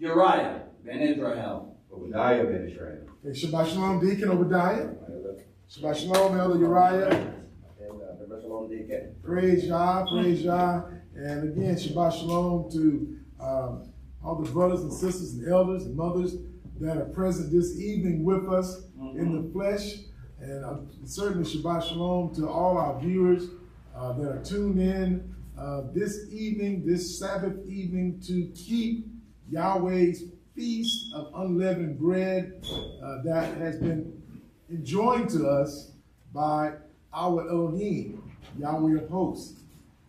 Uriah ben Israel. Obadiah ben Israel. Hey, Shabbat Shalom, Deacon Obadiah. Shabbat Shalom, Elder Uriah. Uh, Shabbat Shalom Deacon. Praise Yah, praise Yah. And again, Shabbat Shalom to um, all the brothers and sisters and elders and mothers that are present this evening with us in the flesh. And uh, certainly Shabbat Shalom to all our viewers uh, that are tuned in uh, this evening, this Sabbath evening, to keep Yahweh's feast of unleavened bread uh, that has been enjoined to us by our Elohim, Yahweh of hosts.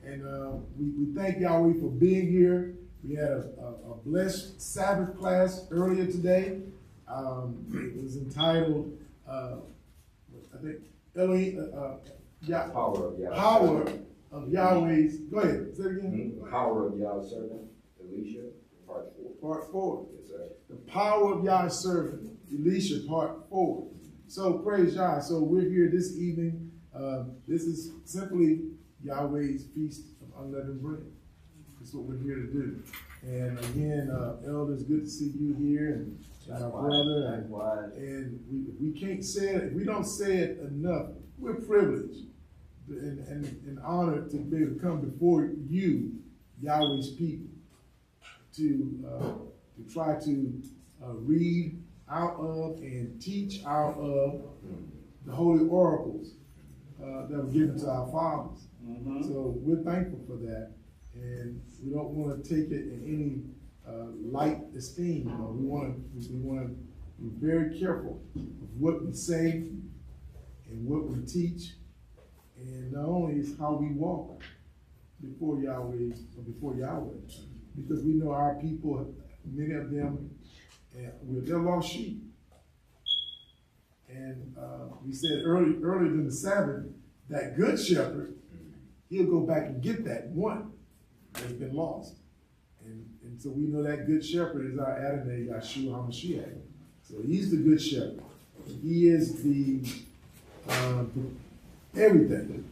And uh, we, we thank Yahweh for being here. We had a, a, a blessed Sabbath class earlier today. Um, it was entitled, uh, I think, Elohim, uh, uh, Yah- Power of Yahweh. Power of Yahweh's. Go ahead, say it again. Mhm. Power of Yahweh's servant, Elisha, part four. Part four. Yes, sir. The power of Yah's servant, Elisha, part four. So praise Yah. So we're here this evening. Uh, this is simply Yahweh's feast of unleavened bread. That's what we're here to do. And again, uh, elders, good to see you here, and my brother, and, and we, we can't say it, we don't say it enough, we're privileged and, and, and honored to be able to come before you, Yahweh's people, to uh, to try to uh, read out of and teach out of the holy oracles uh, that were given to our fathers. Mhm. So we're thankful for that, and we don't want to take it in any uh, light esteem. You know, we want to we want to be very careful of what we say and what we teach, and not only is how we walk before Yahweh or before Yahweh, because we know our people, many of them, uh, we're they're lost sheep. And uh, we said early, earlier than the Sabbath, that good shepherd, he'll go back and get that one that's been lost. And, and so we know that good shepherd is our Adonai Yahshua HaMashiach. So he's the good shepherd. He is the, uh, the everything.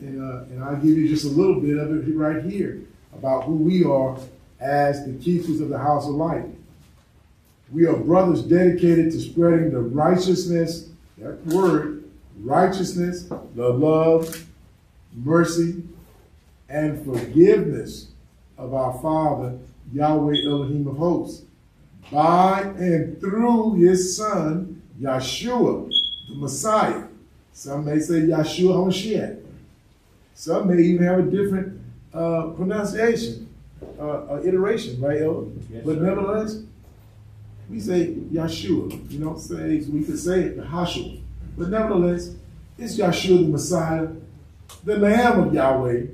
And, uh, and I'll give you just a little bit of it right here about who we are as the keepers of the house of light. We are brothers dedicated to spreading the righteousness, that word, righteousness, the love, mercy, and forgiveness of our Father, Yahweh Elohim of hosts, by and through his Son, Yahshua, the Messiah. Some may say Yahshua HaMashiach. Some may even have a different uh, pronunciation, uh, uh, iteration, right, Elder? Yes, but sir. nevertheless, we say Yahshua. You don't say, we could say it, Yahshua. But nevertheless, it's Yahshua the Messiah, the Lamb of Yahweh,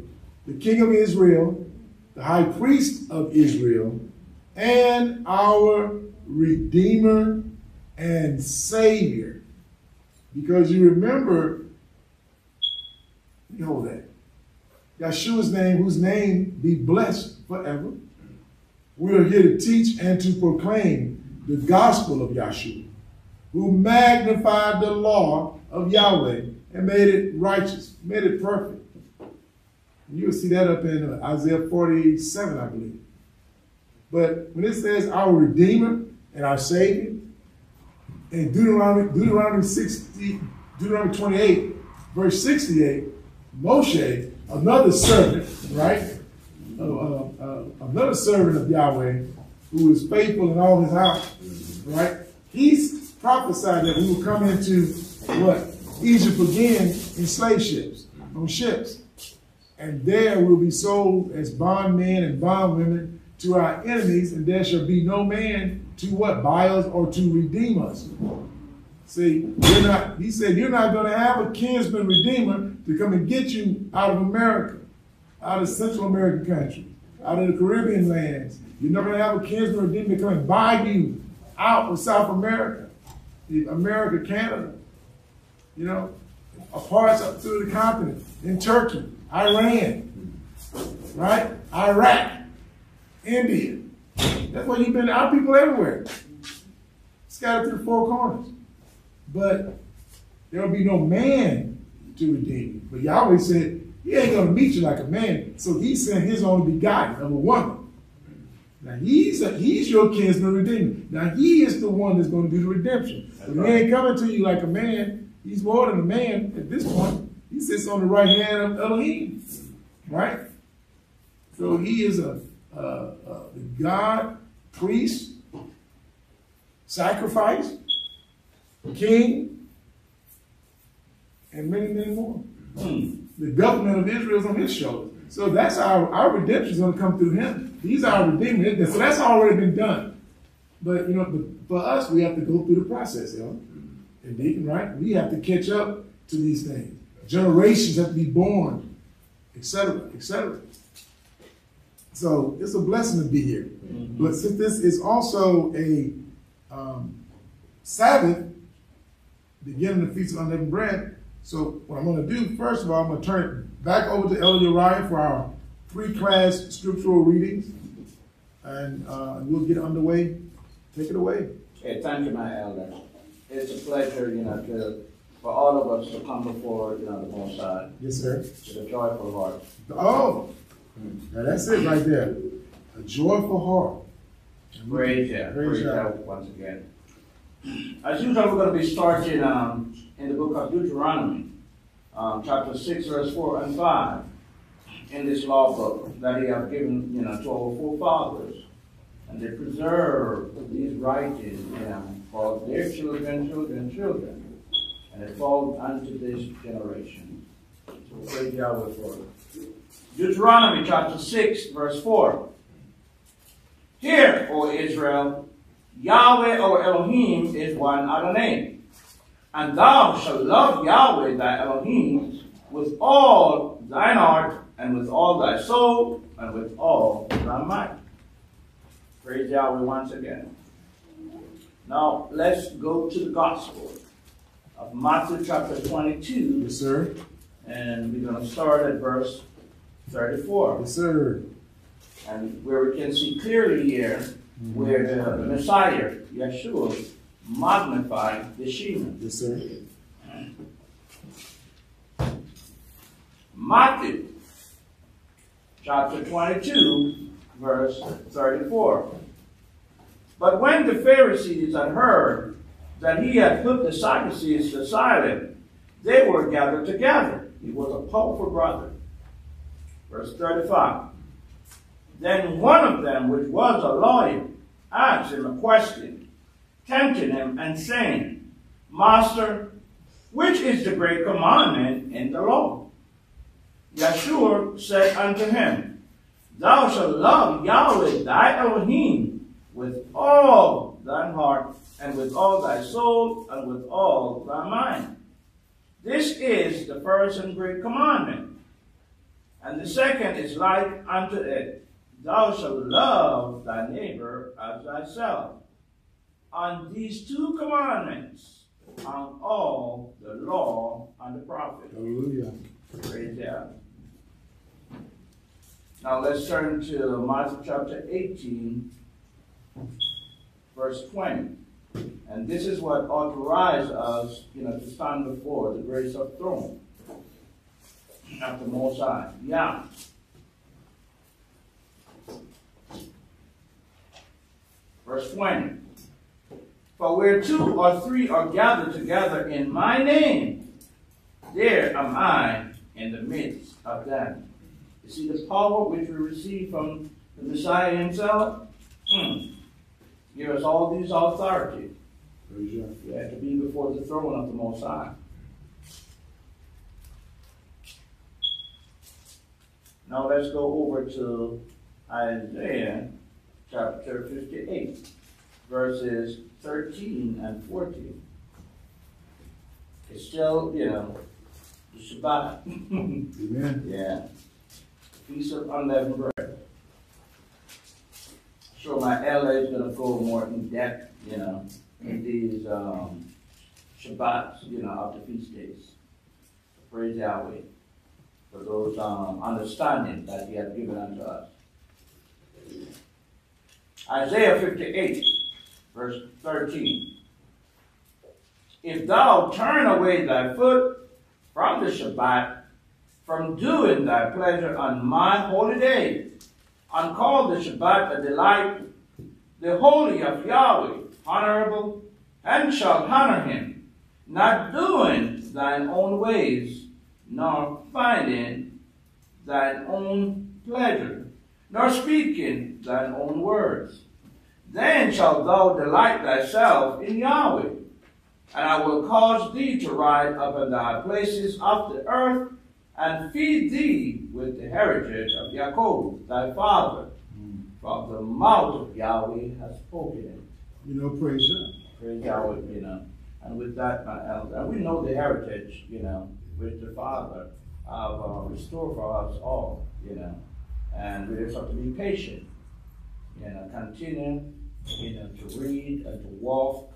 the King of Israel, the High Priest of Israel, and our Redeemer and Savior. Because you remember, you know that. Yahshua's name, whose name be blessed forever. We are here to teach and to proclaim the gospel of Yahshua, who magnified the law of Yahweh and made it righteous, made it perfect. And you will see that up in Isaiah 47, I believe. But when it says our Redeemer and our Savior, in Deuteronomy, Deuteronomy 60, Deuteronomy 28, verse 68, Moshe, another servant, right? Uh, uh, another servant of Yahweh who is faithful in all his house, right? He's prophesied that we will come into what? Egypt again in slave ships, on ships. And there we'll be sold as bondmen and bondwomen to our enemies, and there shall be no man to what? Buy us or to redeem us. See, you're not, he said, you're not going to have a kinsman redeemer to come and get you out of America, out of Central American countries, out of the Caribbean lands. You're not going to have a kinsman redeemer to come and buy you out of South America, America, Canada, you know, parts up through the continent, in Turkey, Iran, right? Iraq, India. That's why you've been, our people everywhere, scattered through the four corners. But there will be no man to redeem you. But Yahweh said, He ain't going to meet you like a man. So He sent His only begotten of a woman. Now he's a, he's your kinsman redeemer. Now he is the one that's going to do the redemption. That's But right. he ain't coming to you like a man. He's more than a man at this point. He sits on the right hand of Elohim, right? So he is a, a, a God, priest, sacrifice, king, and many, many more. Hmm. The government of Israel is on his shoulders. So that's our our redemption is going to come through him. He's our redeemer. So that's already been done. But you know, for us, we have to go through the process, you know. And Deacon, right? We have to catch up to these things. Generations have to be born, etc., etc. So it's a blessing to be here. But since this is also a um, Sabbath, beginning the Feast of Unleavened Bread, so what I'm going to do, first of all, I'm going to turn it back over to Elder Uriah for our pre-class scriptural readings, and uh, we'll get underway. Take it away. Okay, thank you, my elder. It's a pleasure, you know, to, for all of us to come before, you know, the Most High Yes, sir. with a joyful heart. Oh, now that's it right there. A joyful heart. Praise Yah, Praise praise once again. As usual, we're going to be starting um, in the book of Deuteronomy, um, chapter 6, verse 4 and 5, in this law book that he have given, you know, to our forefathers. And they preserve these writings, you know, for their children, children, children. And it falls unto this generation. So praise Yahweh for it. Deuteronomy chapter 6, verse 4. Hear, O Israel, Yahweh or Elohim is one Adonai. And thou shalt love Yahweh thy Elohim with all thine heart, and with all thy soul, and with all thy might. Praise Yahweh once again. Now let's go to the Gospel of Matthew chapter 22, Yes, sir. and we're going to start at verse 34. Yes, sir. And where we can see clearly here where the Messiah, Yeshua, magnified the Shema. Yes, sir. Matthew chapter 22, verse 34. But when the Pharisees had heard that he had put the Sadducees to silence, they were gathered together. He was a powerful brother. Verse 35. Then one of them, which was a lawyer, asked him a question, tempting him and saying, Master, which is the great commandment in the law? Yeshua said unto him, Thou shalt love Yahweh thy Elohim with all thine heart, and with all thy soul, and with all thy mind. This is the first and great commandment. And the second is like unto it, Thou shalt love thy neighbor as thyself. On these two commandments hang all the law and the prophets. Hallelujah. Praise God. Now let's turn to Matthew chapter 18, verse 20. And this is what authorized us, you know, to stand before the grace of throne at the Most High. Yeah. Verse 20. For where two or three are gathered together in my name, there am I in the midst of them. You see the power which we receive from the Messiah himself? Hmm. Give us all these authority. We have to be before the throne of the Most High. Now let's go over to Isaiah chapter 58, verses 13 and 14. It's still, you know, the Shabbat. Amen. Yeah. Feast of unleavened bread. So my LA is gonna go more in depth, you know, in these um, Shabbats, you know, of the feast days. Praise Yahweh for those um, understanding that He has given unto us. Isaiah 58, verse 13. If thou turn away thy foot from the Shabbat, from doing thy pleasure on my holy day, and call the Shabbat a delight, the holy of Yahweh honorable, and shalt honor him, not doing thine own ways, nor finding thine own pleasure, nor speaking thine own words. Then shalt thou delight thyself in Yahweh, and I will cause thee to ride upon the high places of the earth, and feed thee with the heritage of Jacob thy father. From the mouth of Yahweh has spoken it. You know, praise God. Praise Yahweh, you know. And with that, my elder, and we know the heritage, you know, which the Father have uh, restored for us all, you know. And we just have to be patient, you know, continue, you know, to read and to walk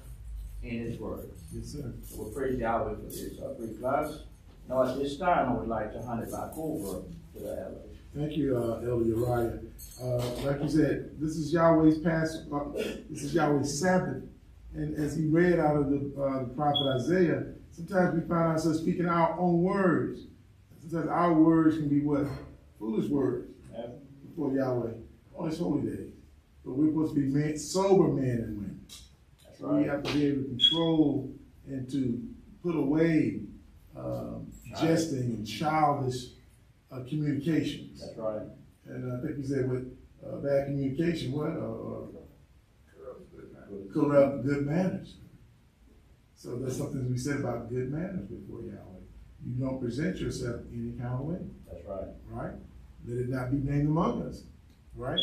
in His Word. Yes, sir. So we praise Yahweh for this uh, brief class. Now, at this time, I would like to hand it back over to the elder. Thank you, uh, Elder Uriah. Uh, like you said, this is Yahweh's past. Uh, this is Yahweh's Sabbath, and as he read out of the, uh, the prophet Isaiah, sometimes we find ourselves speaking our own words. Sometimes our words can be what foolish words. Before Yahweh on His holy day. But we're supposed to be man, sober men and women. That's right. We have to be able to control and to put away um, jesting and childish uh, communications. That's right. And I think you said with uh, bad communication, what? Uh, corrupt good manners. So there's something we said about good manners before Yahweh. You don't present yourself any kind of way, That's right. right? Let it not be named among us, right?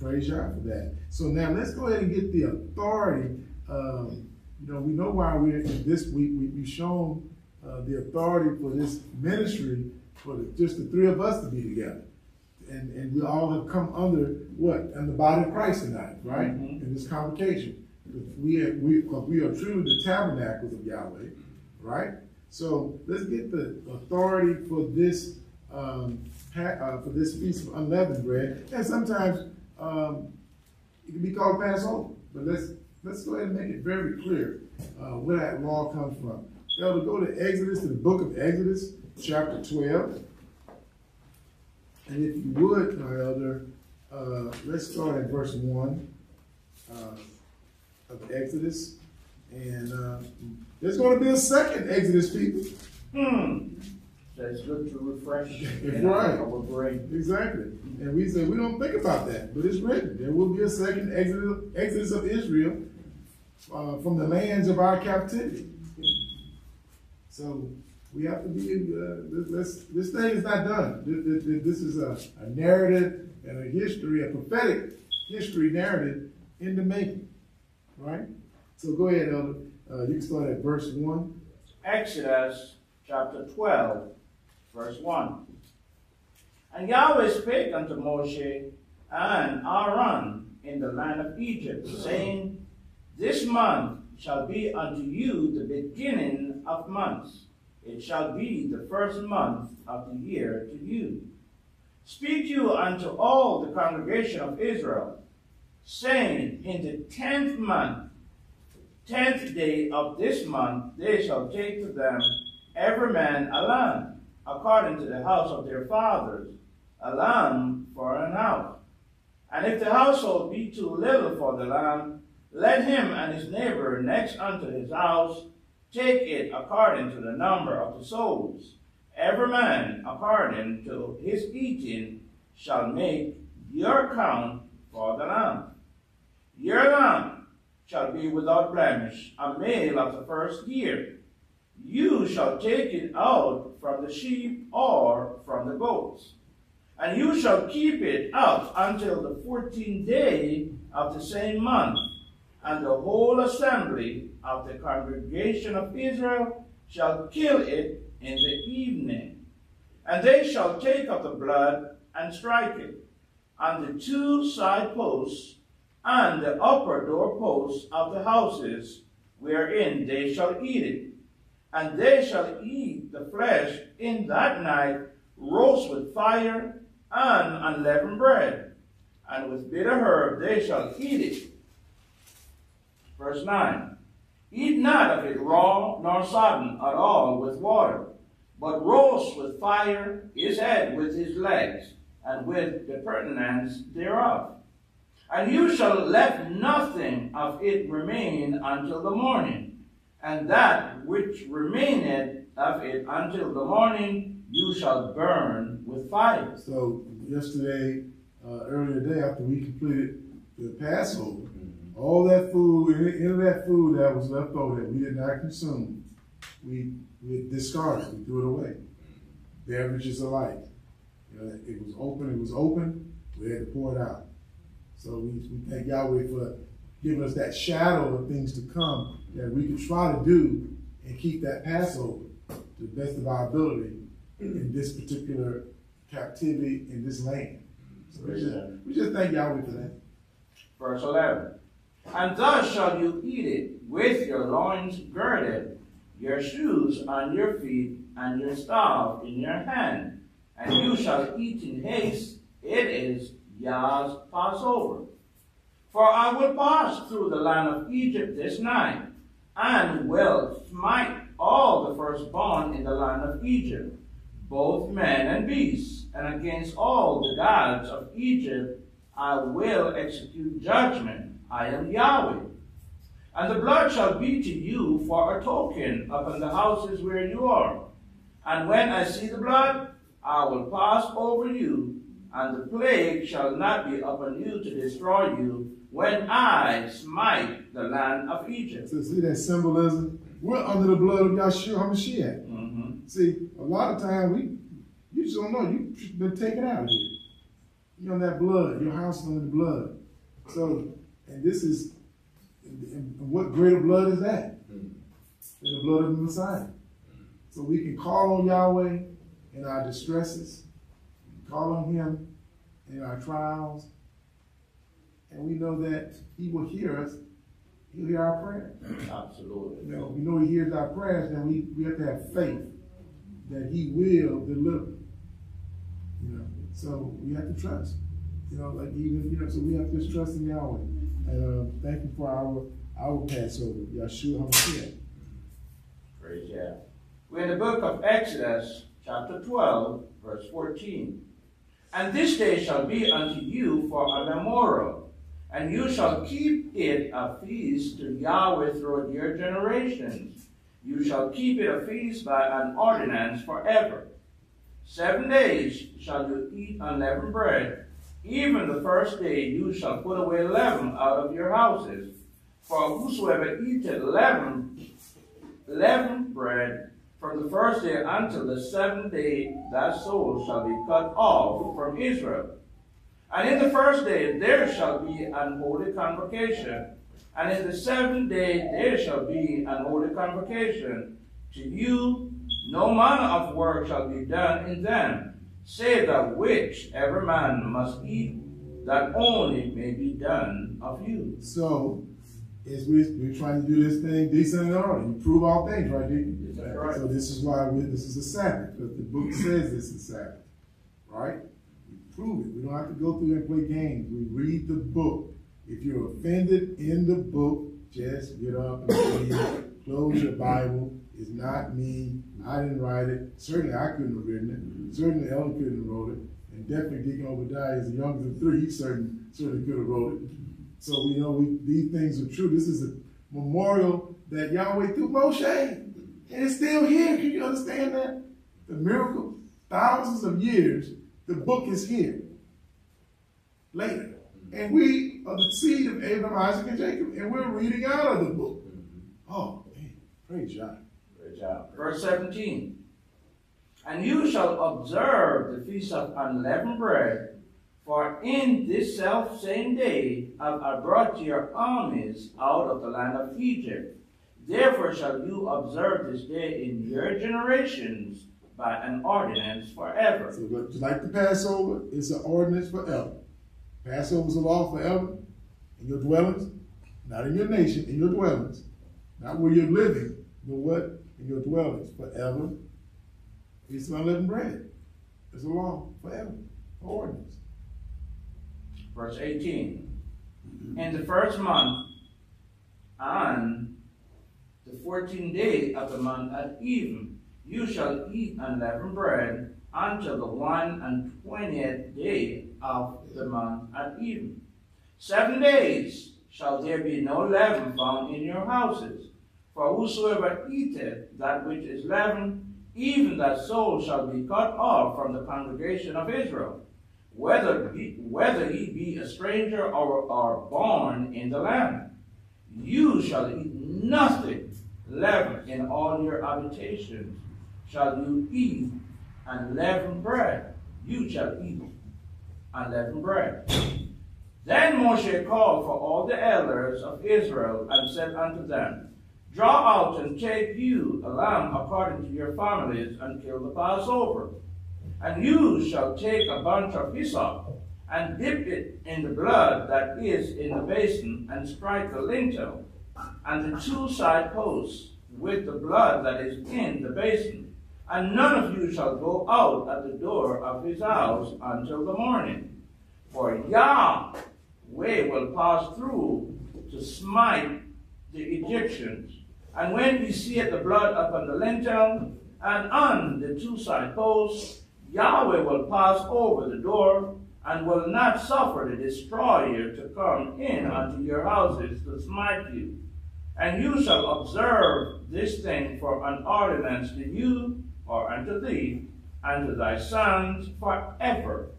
Praise God for that. So now let's go ahead and get the authority. Um, you know, we know why we're in this week. We, we've shown uh, the authority for this ministry for the, just the three of us to be together. And, and we all have come under what? And the body of Christ tonight, right? Mhm. In this convocation. We are, we, we are truly the tabernacles of Yahweh, right? So let's get the authority for this um, uh, for this feast of unleavened bread. And sometimes um, it can be called Passover. But let's let's go ahead and make it very clear uh, where that law comes from. Elder, go to Exodus, to the book of Exodus, chapter 12. And if you would, my elder, uh, let's start at verse 1 uh, of Exodus. And uh, there's going to be a second Exodus, people. Hmm. So it's good to refresh. Know, right. Brain. Exactly. And we say we don't think about that, but it's written. There will be a second exodus, exodus of Israel uh, from the lands of our captivity. So we have to be. Uh, this, this thing is not done. This, this, this is a, a narrative and a history, a prophetic history narrative in the making. Right. So go ahead, Elder. Uh, you can start at verse one. Exodus chapter 12, verse 1. And Yahweh spake unto Moshe and Aaron in the land of Egypt, saying, This month shall be unto you the beginning of months. It shall be the first month of the year to you. Speak you unto all the congregation of Israel, saying, In the tenth month, tenth day of this month they shall take to them every man a lamb, according to the house of their fathers, a lamb for an hour. And if the household be too little for the lamb, let him and his neighbor next unto his house take it according to the number of the souls. Every man according to his eating shall make your count for the lamb. Your lamb shall be without blemish, a male of the first year. You shall take it out from the sheep or from the goats. And you shall keep it up until the fourteenth day of the same month. And the whole assembly of the congregation of Israel shall kill it in the evening. And they shall take of the blood and strike it on the two side posts and the upper door posts of the houses wherein they shall eat it. And they shall eat the flesh in that night, roast with fire and unleavened bread, and with bitter herb they shall eat it. Verse 9 Eat not of it raw nor sodden at all with water, but roast with fire his head with his legs, and with the purtenance thereof. And you shall let nothing of it remain until the morning, and that which remaineth of it until the morning you shall burn with fire. So yesterday, uh, earlier today, after we completed the Passover, all that food, any, any of that food that was left over that we did not consume, we, we discarded, we threw it away. Beverages alike. You know, it was open, it was open, we had to pour it out. So we, we thank Yahweh for giving us that shadow of things to come that we can try to do and keep that Passover to the best of our ability in this particular captivity in this land. So we just, we just thank Yahweh for that. Verse 11. And thus shall you eat it with your loins girded, your shoes on your feet, and your staff in your hand. And you shall eat in haste. It is Yah's Passover. For I will pass through the land of Egypt this night, and will smite all the firstborn in the land of Egypt, both men and beasts, and against all the gods of Egypt I will execute judgment. I am Yahweh. And the blood shall be to you for a token upon the houses where you are. And when I see the blood, I will pass over you, and the plague shall not be upon you to destroy you when I smite the land of Egypt. So see that symbolism? We're under the blood of Yahshua HaMashiach. Mm-hmm. See, a lot of times we, you just don't know. You've been taken out of here. You're on that blood. Your house is under the blood. So, and this is, and what greater blood is that? Than the blood of the Messiah. So we can call on Yahweh in our distresses, call on Him in our trials, and we know that He will hear us. He'll hear our prayer. Absolutely. You know, we know He hears our prayers, then we, we have to have faith that He will deliver. You know, so we have to trust. You know, like even you know, so we have to just trust in Yahweh. And uh, thank you for our our Passover, Yahshua HaMashiach. Praise Yah. We're in the book of Exodus, chapter 12, verse 14. And this day shall be unto you for a memorial, and you shall keep it a feast to Yahweh throughout your generations. You shall keep it a feast by an ordinance forever. Seven days shall you eat unleavened bread. Even the first day you shall put away leaven out of your houses. For whosoever eateth leaven, leavened bread from the first day until the seventh day, that soul shall be cut off from Israel. And in the first day there shall be an holy convocation. And in the seventh day there shall be an holy convocation. To you no manner of work shall be done in them, save that which every man must eat, that only may be done of you. So, as we, we're trying to do this thing decent and order, you prove all things, right, Deacon? That's right. So this is why we, this is a Sabbath, because the book says this is a Sabbath, right? We prove it. We don't have to go through and play games. We read the book. If you're offended in the book, just get up and read. Close your Bible. It's not me. I didn't write it. Certainly I couldn't have written it. Certainly Ellen couldn't have wrote it. And definitely Deacon Obadiah is youngest of three. He certainly, certainly could have wrote it. So we know we, these things are true. This is a memorial that Yahweh through Moshe. And it's still here. Can you understand that? The miracle. Thousands of years, the book is here. Later. And we are the seed of Abraham, Isaac, and Jacob. And we're reading out of the book. Mm-hmm. Oh, man. Praise God. Praise Yah. Verse 17. And you shall observe the feast of unleavened bread, for in this self same day have I brought your armies out of the land of Egypt. Therefore shall you observe this day in your generations by an ordinance forever. So like the Passover, it's an ordinance forever. Passover is a law forever in your dwellings, not in your nation, in your dwellings. Not where you're living, but what? In your dwellings forever. It's unleavened bread. It's a law forever, ordinance. Verse 18. In the first month, on the fourteenth day of the month at even, you shall eat unleavened bread. until the one and twentieth day of the month at even. Seven days shall there be no leaven found in your houses. For whosoever eateth that which is leavened, even that soul shall be cut off from the congregation of Israel, whether, whether he be a stranger or, or born in the land. You shall eat nothing leavened in all your habitations. Shall you eat unleavened bread? You shall eat unleavened bread. Then Moshe called for all the elders of Israel and said unto them, Draw out and take you a lamb according to your families and kill the Passover. And you shall take a bunch of hyssop and dip it in the blood that is in the basin and strike the lintel and the two side posts with the blood that is in the basin. And none of you shall go out at the door of his house until the morning. For Yahweh will pass through to smite the Egyptians. And when ye see the blood upon the lintel and on the two side posts, Yahweh will pass over the door and will not suffer the destroyer to come in unto your houses to smite you. And you shall observe this thing for an ordinance to you or unto thee and to thy sons forever.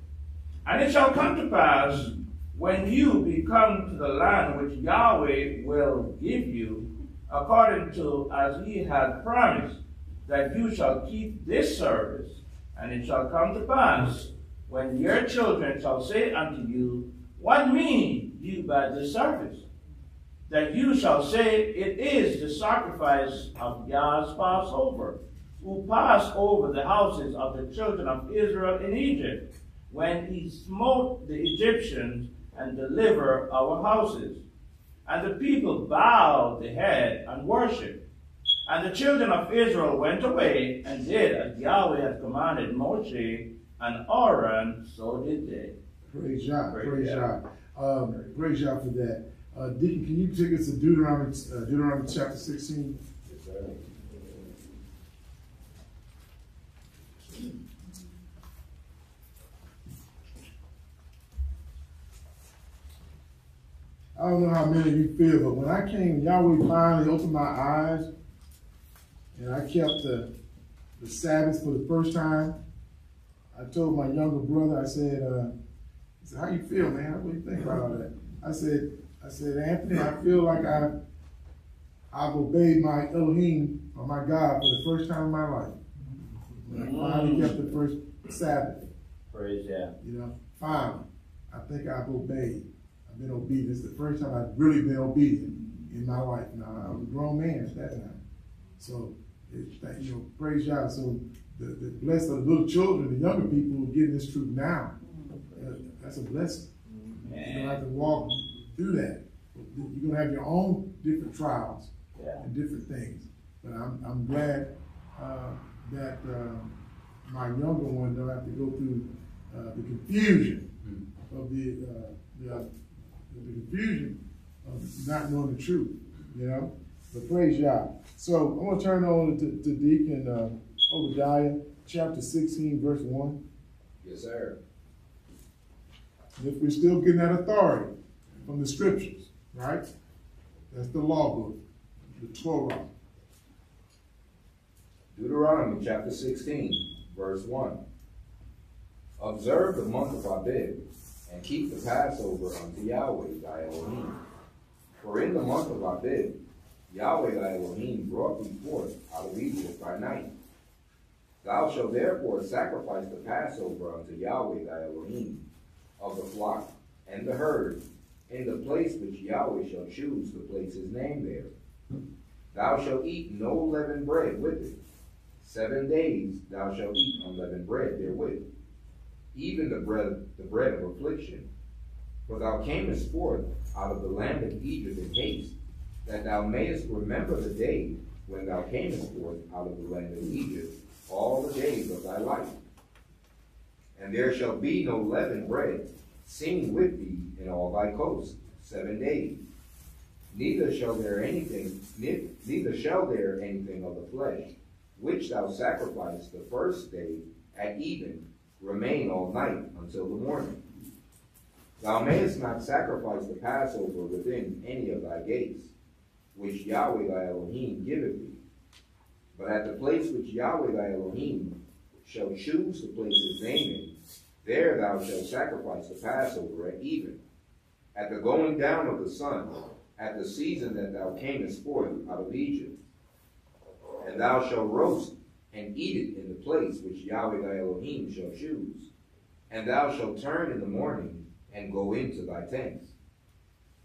And it shall come to pass when you be come to the land which Yahweh will give you, according to as he hath promised, that you shall keep this service. And it shall come to pass when your children shall say unto you, What mean you by this service? That you shall say, It is the sacrifice of Yah's Passover, who passed over the houses of the children of Israel in Egypt, when he smote the Egyptians and delivered our houses. And the people bowed the head and worshipped. And the children of Israel went away and did as Yahweh had commanded Moshe and Aaron, so did they. Praise God, praise, God. Um, praise God for that. Uh, Deacon, can you take us to Deuteronomy, uh, Deuteronomy chapter 16? Yes, sir. I don't know how many of you feel, but when I came, Yahweh finally opened my eyes, and I kept the, the Sabbath for the first time. I told my younger brother, I said, uh, he said, how you feel, man? What do you think about all that? I said, I said, Anthony, I feel like I, I've obeyed my Elohim, or my God, for the first time in my life. When I finally kept the first Sabbath. Praise yeah. You know, finally, I think I've obeyed. I've been obedient. It's the first time I've really been obedient in my life. Now, I was a grown man at that time. So, it, that, you know, praise God. So, the, the blessed are the little children, the younger people who are getting this truth now. Uh, that's a blessing. You don't have to walk through that. You're going to have your own different trials Yeah. and different things. But I'm, I'm glad uh, that uh, my younger one don't have to go through uh, the confusion of the, uh, the, the confusion of not knowing the truth, you know? But praise God. So I'm going to turn on to, to Deacon uh, Obadiah, chapter 16, verse 1. Yes, sir. If we're still getting that authority from the scriptures, right? That's the law book, the Torah. Deuteronomy chapter 16, verse 1. Observe the month of Abib, and keep the Passover unto Yahweh thy Elohim. For in the month of Abib, Yahweh thy Elohim brought thee forth out of Egypt by night. Thou shalt therefore sacrifice the Passover unto Yahweh thy Elohim of the flock and the herd in the place which Yahweh shall choose to place his name there. Thou shalt eat no leavened bread with it. Seven days thou shalt eat unleavened bread therewith, even the bread, the bread of affliction. For thou camest forth out of the land of Egypt in haste, that thou mayest remember the day when thou camest forth out of the land of Egypt, all the days of thy life. And there shall be no leavened bread seen with thee in all thy coasts seven days. Neither shall there anything, neither shall there anything of the flesh, which thou sacrifice the first day at even remain all night until the morning. Thou mayest not sacrifice the Passover within any of thy gates, which Yahweh thy Elohim giveth thee. But at the place which Yahweh thy Elohim shall choose to place his name in, there thou shalt sacrifice the Passover at even, at the going down of the sun, at the season that thou camest forth out of Egypt. And thou shalt roast and eat it in the place which Yahweh thy Elohim shall choose. And thou shalt turn in the morning and go into thy tents.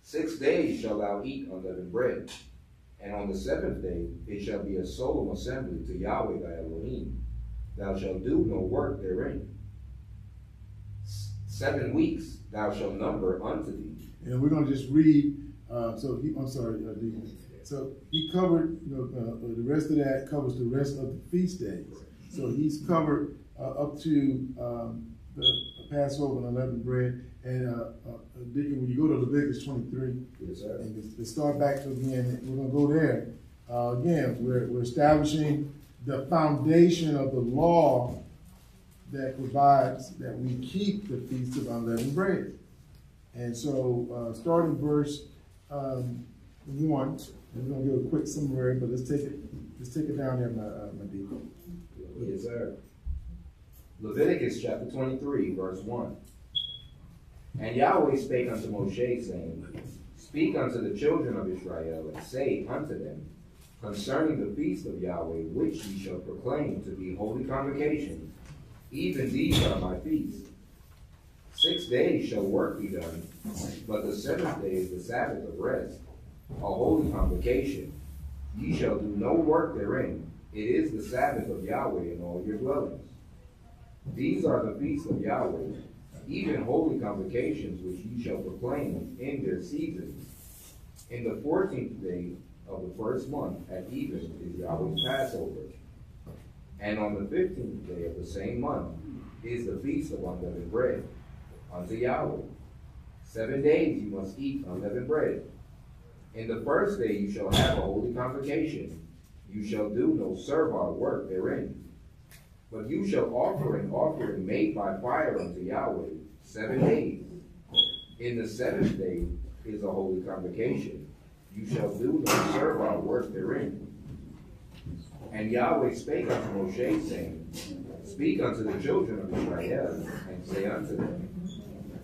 Six days shalt thou eat unleavened bread, and on the seventh day it shall be a solemn assembly to Yahweh thy Elohim. Thou shalt do no work therein. Seven weeks thou shalt number unto thee. And we're gonna just read, uh, so he, I'm sorry, uh, Deacon. So he covered, you know, uh, the rest of that covers the rest of the feast days. So he's covered, uh, up to, um, the Passover and unleavened bread. And, uh, uh, Deacon, when you go to Leviticus twenty-three, Yes, sir. and to- to start back to again, we're gonna go there. Uh, again, we're, we're establishing the foundation of the law that provides that we keep the feast of unleavened bread. And so, uh, starting verse, um, one, and we're gonna give a quick summary, but let's take it, let's take it down there, my, uh, my deacon. Yes, sir. Leviticus chapter twenty-three, verse one. And Yahweh spake unto Moshe, saying, Speak unto the children of Israel, and say unto them, Concerning the feast of Yahweh, which ye shall proclaim to be holy convocations, even these are my feasts. Six days shall work be done, but the seventh day is the Sabbath of rest, a holy convocation. Ye shall do no work therein. It is the Sabbath of Yahweh in all your dwellings. These are the feasts of Yahweh, even holy convocations which ye shall proclaim in their seasons. In the fourteenth day of the first month at even is Yahweh's Passover. And on the fifteenth day of the same month is the feast of unleavened bread unto Yahweh. Seven days you must eat unleavened bread. In the first day you shall have a holy convocation. You shall do no servile work therein. But you shall offer an offering made by fire unto Yahweh seven days. In the seventh day is a holy convocation. You shall do no servile work therein. And Yahweh spake unto Moshe, saying, Speak unto the children of Israel, and say unto them,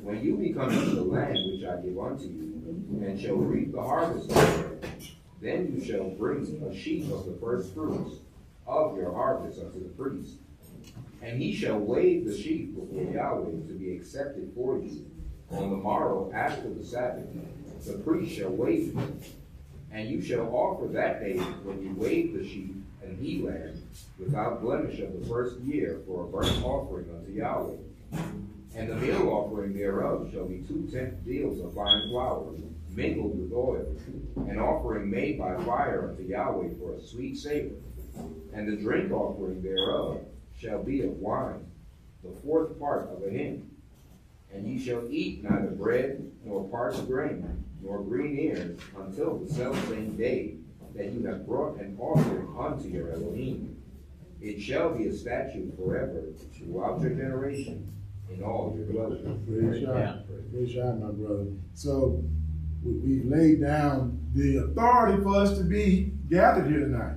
When you be come into the land which I give unto you, and shall reap the harvest thereof, then you shall bring a sheaf of the first fruits of your harvest unto the priest. And he shall wave the sheaf before Yahweh to be accepted for you. On the morrow after the Sabbath, the priest shall wave it. And you shall offer that day when you wave the sheaf an eland without blemish of the first year for a burnt offering unto Yahweh. And the meal offering thereof shall be two tenth deals of fine flour mingled with oil, an offering made by fire unto Yahweh for a sweet savor. And the drink offering thereof shall be of wine, the fourth part of a hin. And ye shall eat neither bread, nor parched grain, nor green ears, until the selfsame day that you have brought an offering unto your Elohim. It shall be a statute forever throughout your generation in all your dwellings. Praise God, praise God, my brother. So, we, we've laid down the authority for us to be gathered here tonight.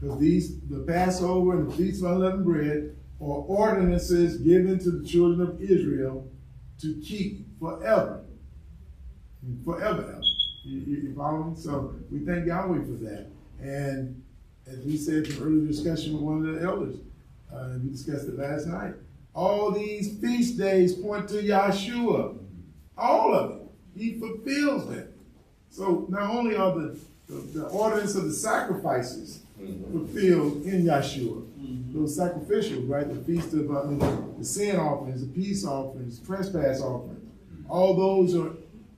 Because these, the Passover and the Feast of Unleavened Bread are ordinances given to the children of Israel to keep forever. Forever. ever. You, you, you follow me? So we thank Yahweh for that. And as we said in earlier discussion with one of the elders, uh, we discussed it last night. All these feast days point to Yahshua. All of it. He fulfills them. So not only are the, the, the ordinance of the sacrifices fulfilled in Yahshua, those sacrificial, right? The feast of uh, the sin offerings, the peace offerings, trespass offerings, all those are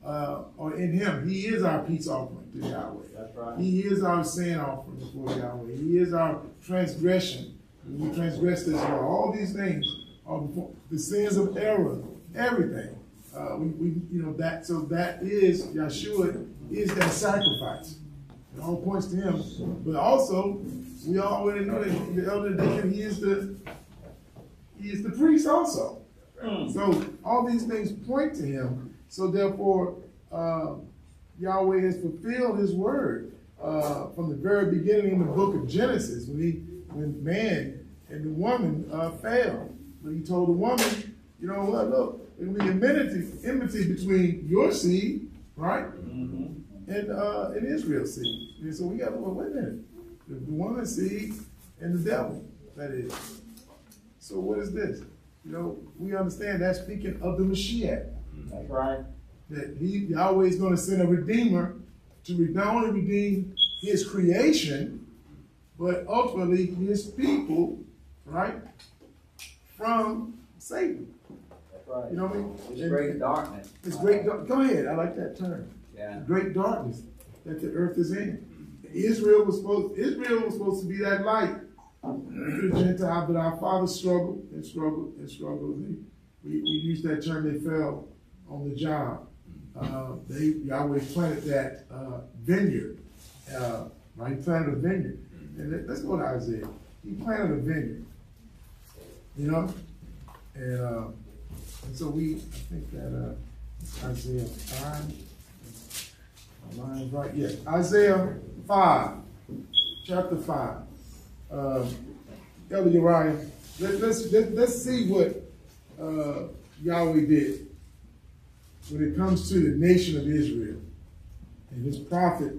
uh, are in Him. He is our peace offering to Yahweh. That's right. He is our sin offering before Yahweh. He is our transgression. When we transgress this law, all these things are before the sins of error, everything. Uh, we, we, you know, that so that is Yeshua is that sacrifice. It all points to him. But also, we already know that the elder deacon, he is the he is the priest also. Mm. So all these things point to him. So therefore, uh, Yahweh has fulfilled His word uh, from the very beginning in the book of Genesis, when he, when man and the woman uh, failed. When He told the woman, you know what? Look, there will be enmity, enmity between your seed, right, Mhm. and uh, and Israel's seed. And so we got to well, wait a minute, the, the woman's seed and the devil. That is. So what is this? You know, we understand that's speaking of the Mashiach That's right. that he Yahweh is going to send a redeemer to not only redeem his creation, but ultimately his people, right, from Satan. That's right. You know what I mean? It's And great darkness. It's great. Go ahead. I like that term. Yeah. Great darkness that the earth is in. Israel was supposed. Israel was supposed to be that light to the Gentile, but our fathers struggled and struggled and struggled. They, we, we use that term. They fell on the job. Uh, they Yahweh planted that uh, vineyard, uh, right? He planted a vineyard, and let- let's go to Isaiah. He planted a vineyard, you know, and uh, and so we. I think that uh, Isaiah five. My mind's right. Yeah, Isaiah five, chapter five. Um, Elder Uriah, let, let's let, let's see what uh, Yahweh did when it comes to the nation of Israel and his prophet,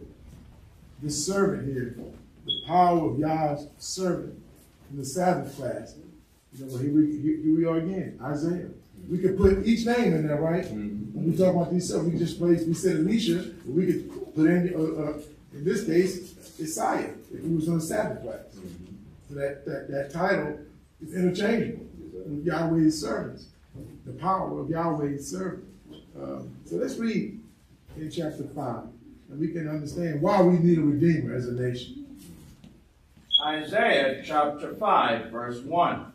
this servant here, the power of Yah's servant in the Sabbath class. You know, well, here we, here, here we are again, Isaiah. We could put each name in there, right? When we talk about these stuff, we just place, we said Elisha, but we could put in, uh, uh, in this case, Isaiah, if he was on the Sabbath class. So that, that, that title is interchangeable with Yahweh's servants, the power of Yahweh's servants. Um, so let's read in chapter five, and we can understand why we need a redeemer as a nation. Isaiah chapter 5, verse 1.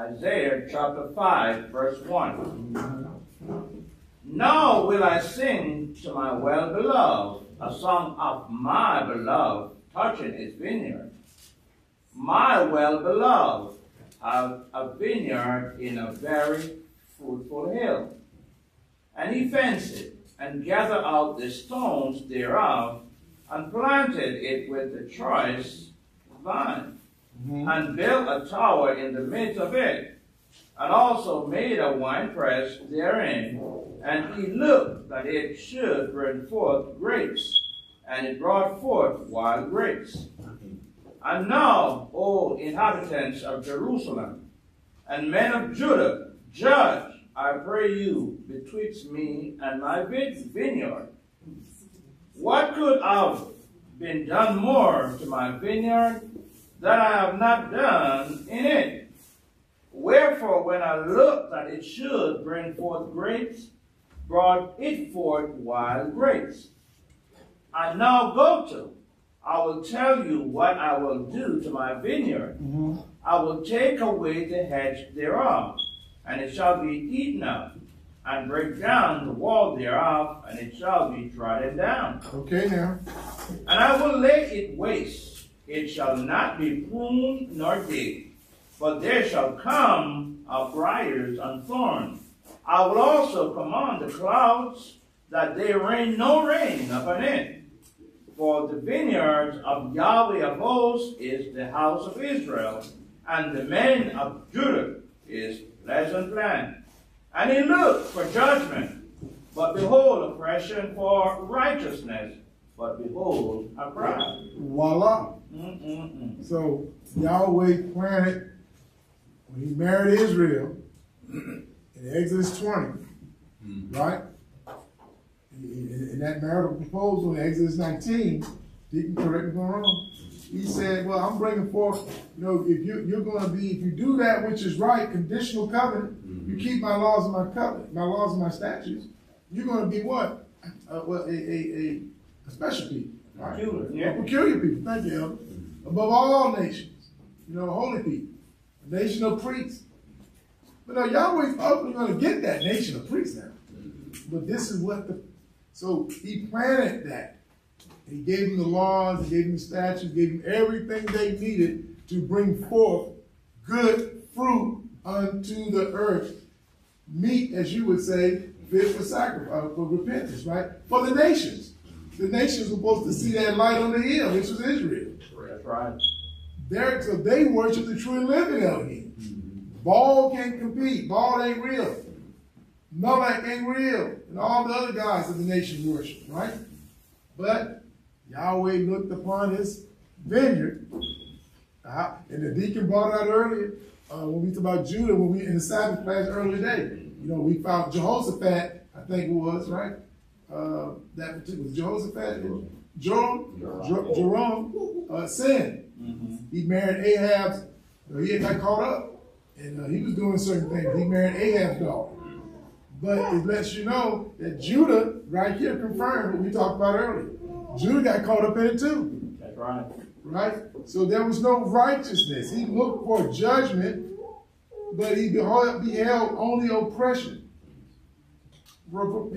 Isaiah chapter 5, verse 1. Now will I sing to my well beloved a song of my beloved touching his vineyard. My well beloved have a vineyard in a very fruitful hill. And he fenced it, and gathered out the stones thereof, and planted it with the choice vine, Mm-hmm. and built a tower in the midst of it, and also made a winepress therein. And he looked that it should bring forth grapes, and it brought forth wild grapes. Mm-hmm. And now, O inhabitants of Jerusalem, and men of Judah, judge, I pray you, betwixt me and my vine- vineyard. What could have been done more to my vineyard that I have not done in it? Wherefore, when I looked that it should bring forth grapes, brought it forth wild grapes. I now go to, I will tell you what I will do to my vineyard. Mm-hmm. I will take away the hedge thereof, and it shall be eaten up, and break down the wall thereof, and it shall be trodden down. Okay, now. And I will lay it waste. It shall not be pruned nor digged, but there shall come up briars and thorns. I will also command the clouds that they rain no rain upon it. For the vineyard of Yahweh of hosts is the house of Israel, and the men of Judah is pleasant land. And he looked for judgment, but behold, oppression for righteousness, but behold, a cry. Voila. So Yahweh planted when he married Israel in Exodus 20, right? In, that marital proposal in Exodus 19, Deacon, correct me if I'm wrong. He said, Well, I'm bringing forth, you know, if you, you're going to be, if you do that which is right, conditional covenant, you keep my laws and my covenant, my laws and my statutes, you're going to be what? Uh, well, a, a, a, a special people. Right? Peculiar, yeah. peculiar people, thank you, Elder. Above all nations, you know, holy people, a nation of priests. But now Yahweh's ultimately going to get that nation of priests now. But this is what the, so he planted that He gave them the laws, he gave them the statutes, gave them everything they needed to bring forth good fruit unto the earth. Meat, as you would say, fit for sacrifice, for repentance, right? For the nations. The nations were supposed to see that light on the hill, which was Israel. That's right. There, so they worship the true and living Elohim. Baal can't compete. Baal ain't real. Moloch ain't real. And all the other gods of the nation worship, right? But Yahweh looked upon his vineyard. Uh, and the deacon brought it out earlier uh, when we talked about Judah, when we in the Sabbath class earlier today. You know, we found Jehoshaphat, I think it was, right? Uh, that particular Jehoshaphat, Joram, Jer- Jerome, uh, sinned. He married Ahab's, uh, he had got caught up, and uh, he was doing certain things. He married Ahab's daughter. But it lets you know that Judah, right here, confirmed what we talked about earlier. Judah got caught up in it too, That's right. right? So there was no righteousness. He looked for judgment, but he beheld, beheld only oppression.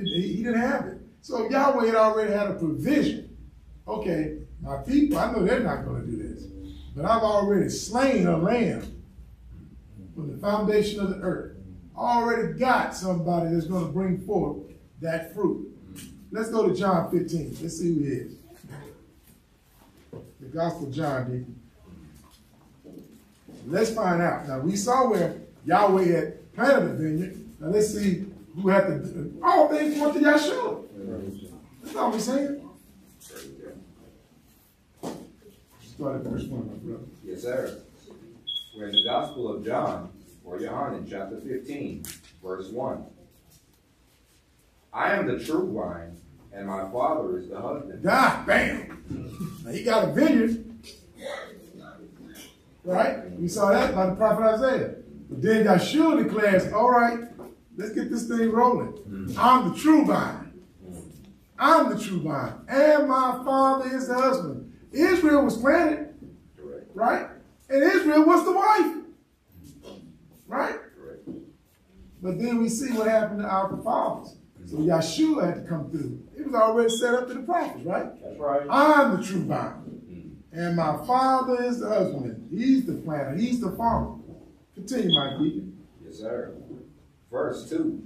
He he didn't have it. So Yahweh had already had a provision. Okay, my people, I know they're not going to do this, but I've already slain a lamb from the foundation of the earth. I already got somebody that's going to bring forth that fruit. Let's go to John 15. Let's see who he is. The Gospel of John, Deacon. Let's find out. Now, we saw where Yahweh had planted a vineyard. Now, let's see who had to. All things point to Yahshua. That's all we're saying. Start at verse 1, my brother. Yes, sir. We're in the Gospel of John, or Yohanan, chapter 15, verse 1. I am the true vine, and my Father is the husband. Ah, bam. Now he got a vineyard. Right? We saw that by the prophet Isaiah. But then Yahshua declares, all right, let's get this thing rolling. I'm the true vine. I'm the true vine. And my father is the husband. Israel was planted, right? And Israel was the wife. Right? But then we see what happened to our fathers. So Yahshua had to come through. It was already set up to the prophets, right? That's right. I'm the true vine. Mm-hmm. And my father is the husbandman. He's the planter. He's the farmer. Continue, my deacon. Yes, sir. Verse 2.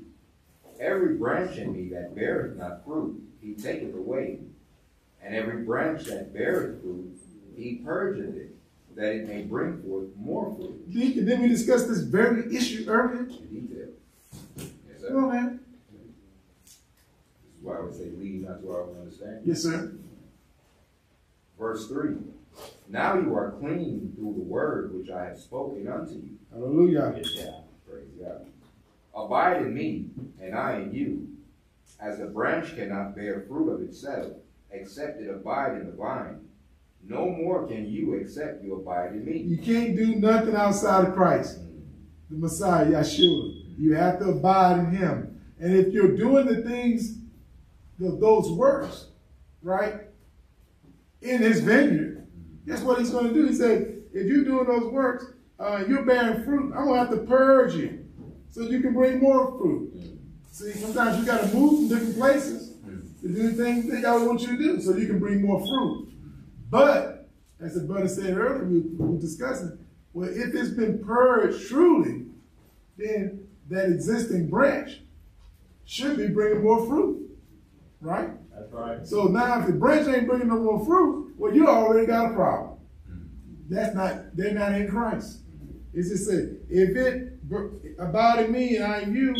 Every branch in me that beareth not fruit, he taketh away. And every branch that beareth fruit, he purgeth it, that it may bring forth more fruit. Deacon, didn't we discuss this very issue earlier? In detail. Yes, sir. Come on, man. This is why I would say lead not to our own understanding. Yes, sir. Verse 3. Now you are clean through the word which I have spoken unto you. Hallelujah. Yeah. Praise God. Abide in me, and I in you. As a branch cannot bear fruit of itself, except it abide in the vine, no more can you except you abide in me. You can't do nothing outside of Christ, the Messiah, Yeshua. You have to abide in him. And if you're doing the things, those works, right, in his vineyard, guess what he's going to do? He said, if you're doing those works, uh, you're bearing fruit. I'm going to have to purge you so you can bring more fruit. See, sometimes you got to move from different places mm-hmm. to do things that God wants you to do so you can bring more fruit. But, as the brother said earlier, we we were discussing, well, if it's been purged truly, then that existing branch should be bringing more fruit, right? That's right. So now if the branch ain't bringing no more fruit, well, you already got a problem. Mm-hmm. That's not, they're not in Christ. It's just said, if it in me and I in you,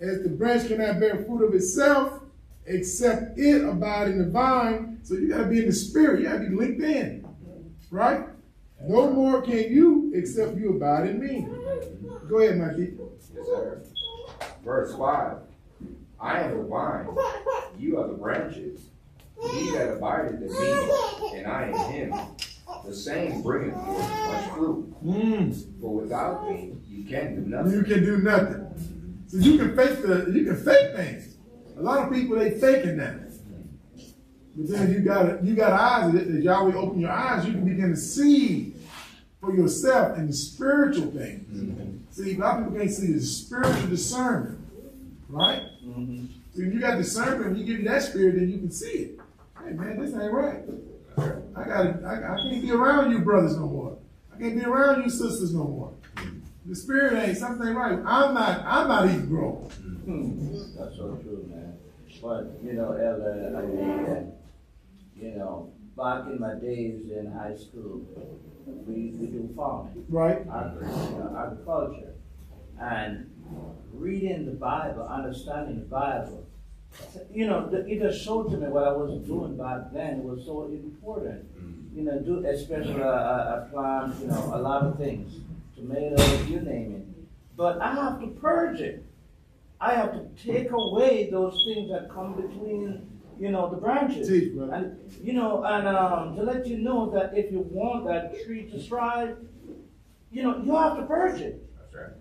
as the branch cannot bear fruit of itself, except it abide in the vine. So you gotta be in the spirit, you gotta be linked in. Right? No more can you except you abide in me. Go ahead, my people. Yes, sir. Verse 5. I am the vine, you are the branches. He that abideth in me, and I in him, the same bringeth forth much fruit. Hmm. For without me, you can do nothing. You can do nothing. You can fake the you can fake things. A lot of people they faking that. But then you got you got eyes that that Yahweh open your eyes, you can begin to see for yourself and the spiritual things. See, a lot of people can't see the spiritual discernment, right? So if you got discernment, you give that spirit, then you can see it. Hey man, this ain't right. I gotta, I, I can't be around you brothers no more. I can't be around you sisters no more. The spirit ain't something ain't right. I'm not, I'm not even grown. That's so true, man. But, you know, Ella, I mean, you know, back in my days in high school, we, we do farming, Right? agri- you know, agriculture. And reading the Bible, understanding the Bible, you know, the- it just showed to me what I was doing back then was so important. You know, do especially uh, uh, plant, you know, a lot of things, tomatoes, you name it. But I have to purge it. I have to take away those things that come between, you know, the branches. Teach. And you know, and um, to let you know that if you want that tree to thrive, you know, you have to purge it. That's right.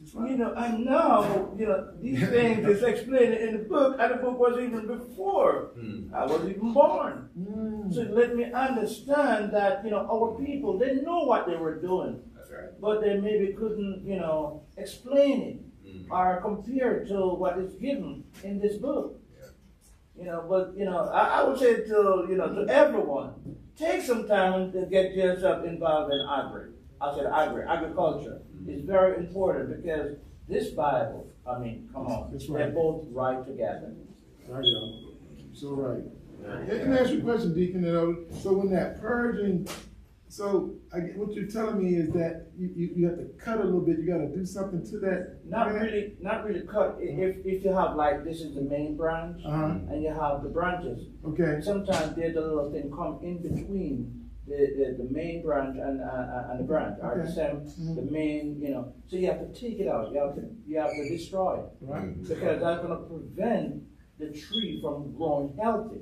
That's You know, and now, you know, these things is explained in the book, and the book was even before Mm. I was even born. Mm. So let me understand that, you know, our people, they know what they were doing, That's right. but they maybe couldn't, you know, explain it Mm. or compare to what is given in this book. Yeah. You know, but, you know, I, I would say to, you know, to everyone, take some time to get yourself involved in agri. I said agri, agriculture is very important because this Bible, I mean, come on, That's they're both right together. Right, y'all. So right. Let me ask you a question, Deacon. and Elder. So when that purging, so I what you're telling me is that you, you, you have to cut a little bit. You got to do something to that. Not really, not really cut. If, if you have like, this is the main branch, Uh huh. and you have the branches, Okay. sometimes there's a little thing come in between the, the, the main branch and, uh, and the branch, okay. or the stem, Mhm. the main, you know, so you have to take it out, you have to, you have to destroy it, Right. because that's gonna prevent the tree from growing healthy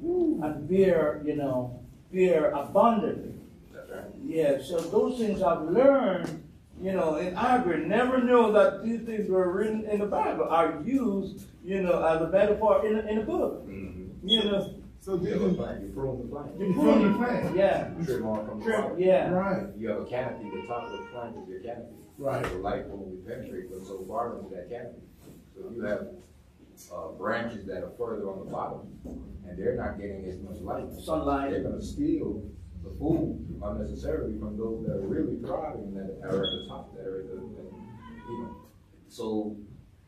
and bear, you know, bear abundantly. That's right. Yeah, so those things I've learned, you know, in agri, never knew that these things were written in the Bible, are used, you know, as a metaphor in, the- in the book, Mm. you know. So You have a Deacon, plant, you prune the plant. you from the plant. Yeah, Trim off from the Trim, yeah. Right. You have a canopy, the top of the plant is your canopy. Right. The light will only penetrate but so far into that canopy. So you have, uh, branches that are further on the bottom, and they're not getting as much light, Sunlight. they're gonna steal the food unnecessarily from those that are really thriving, that are at the top, that are the, that, you know. So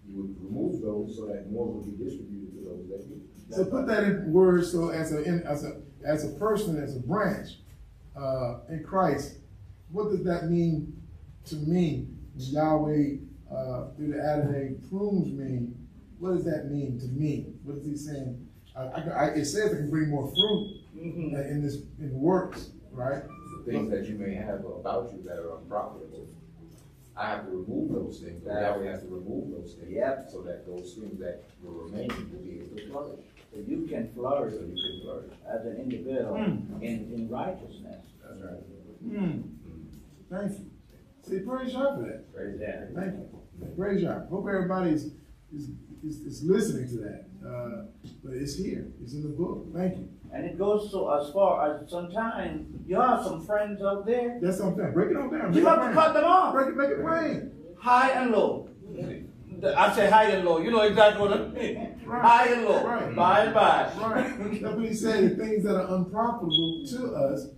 you would remove those so that more would be distributed to those that need. So put that in words. So as a in, as a as a person, as a branch uh, in Christ, what does that mean to me? Yahweh uh, through the Adonai prunes me. What does that mean to me? What is he saying? I, I, I, it says I can bring more fruit mhm, uh, in this in works, right? The things that you may have about you that are unprofitable. I have to remove those things, or Yahweh has to remove those things. Yep. So that those things that will remain will be able to flourish, so you can flourish so you can flourish. as an individual Mm. in, in righteousness. That's right. Hmm. Thank you. See, praise God for that. Praise Yeah. Thank you. Praise God. Hope everybody's is, is, is listening to that. Uh, but it's here. It's in the book. Thank you. And it goes so as far as sometimes you have some friends out there, That's saying. Break it on down. you have to cut them off, Break it, make it plain. high and low. I say high and low, you know exactly what I mean. Right. High and low, Right. by and by. Right. That's what he said. Things that are unprofitable to us,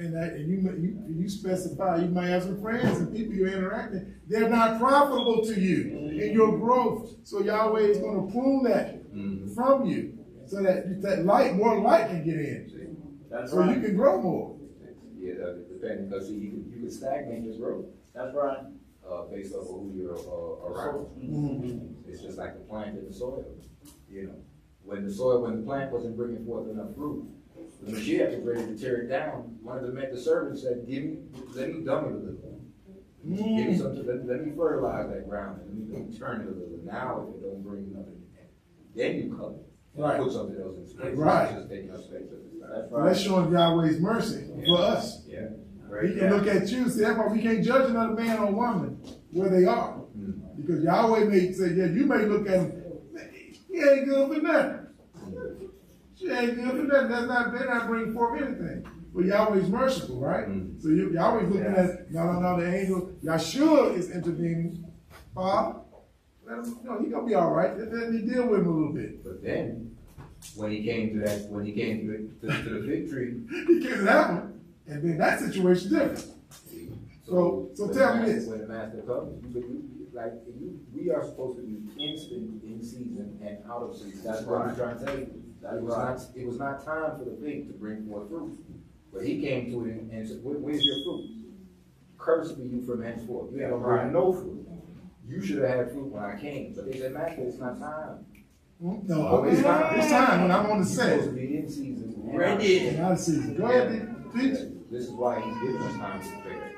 and that and you you you specify. You might have some friends and people you're interacting. They're not profitable to you in your growth. So Yahweh is going to prune that Mhm. from you, so that that light, more light can get in, That's so you can grow more. Yeah, depending, because see, you can, you can stagnate your growth, that's right. uh, based off of who you're, uh, around. Mhm. It's just like the plant in the soil, you know. When the soil, when the plant wasn't bringing forth enough fruit, the Mashiach was ready to tear it down. One of the men, the servants said, give me, let me dump it a little. Give me something, let, let me fertilize that ground, let me, let me turn it a little. Now, if it don't bring nothing, then you come and Right. Put something else in space. Right. Just taking up space at this time. That's So that's right. showing Yahweh's mercy for us. Yeah. Right. He can look at you. See, that's why we can't judge another man or woman where they are. Mm. Because Yahweh may say, yeah, you may look at him, he ain't good for nothing. She ain't good for nothing. That's not, they're not bringing forth anything. But Yahweh's merciful, right? Mm. So you, Yahweh's looking at, no, no, no, the angel, Yahshua is intervening. Father, let him, no, he gonna be all right. Let me deal with him a little bit. But then, When he came to that, when he came to, to, to the fig tree. He came to that one, and then that situation different. So- so tell the me this. When the master comes, like, you, we are supposed to be instant in season and out of season. That's what I'm trying to tell you. That it was Right. not, it was not time for the fig to bring forth fruit. But he came to it and, and said, "Where- where's your fruit? Cursed be you from henceforth. You haven't Right. brought no fruit. You should have had fruit when I came. But they said, master, it's not time. No, Oh, it's time, it's time when I'm on the You're supposed to set. be in season. and Right out of season. And out of season. Go ahead, preach. This is why he's giving us time to prepare.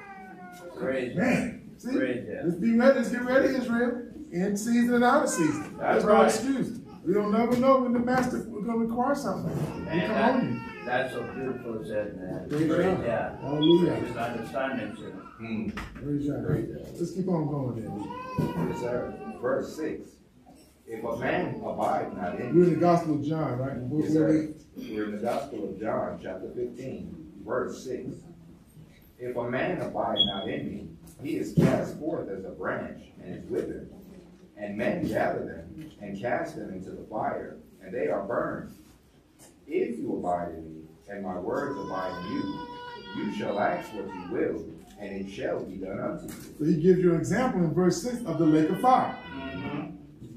Praise Man, see, Praise God. let's be ready, let's get ready, Israel. In season and out of season. That's There's no excuse. We don't never know when the master is gonna require something. We And come that- on you. That's so beautiful said, man. Praise Praise God. God. Hallelujah. His understanding to Hmm. Praise God. Let's keep on going then. Yes, sir. Verse six. If a man abide not in We're in the Gospel of John, right? Where- Yes, where sir. we- We're in the Gospel of John, chapter fifteen, verse six. If a man abide not in me, he is cast forth as a branch and is withered. And men gather them and cast them into the fire, and they are burned. If you abide in me, and my words abide in you, you shall ask what you will, and it shall be done unto you. So he gives you an example in verse six of the lake of fire. Mm-hmm.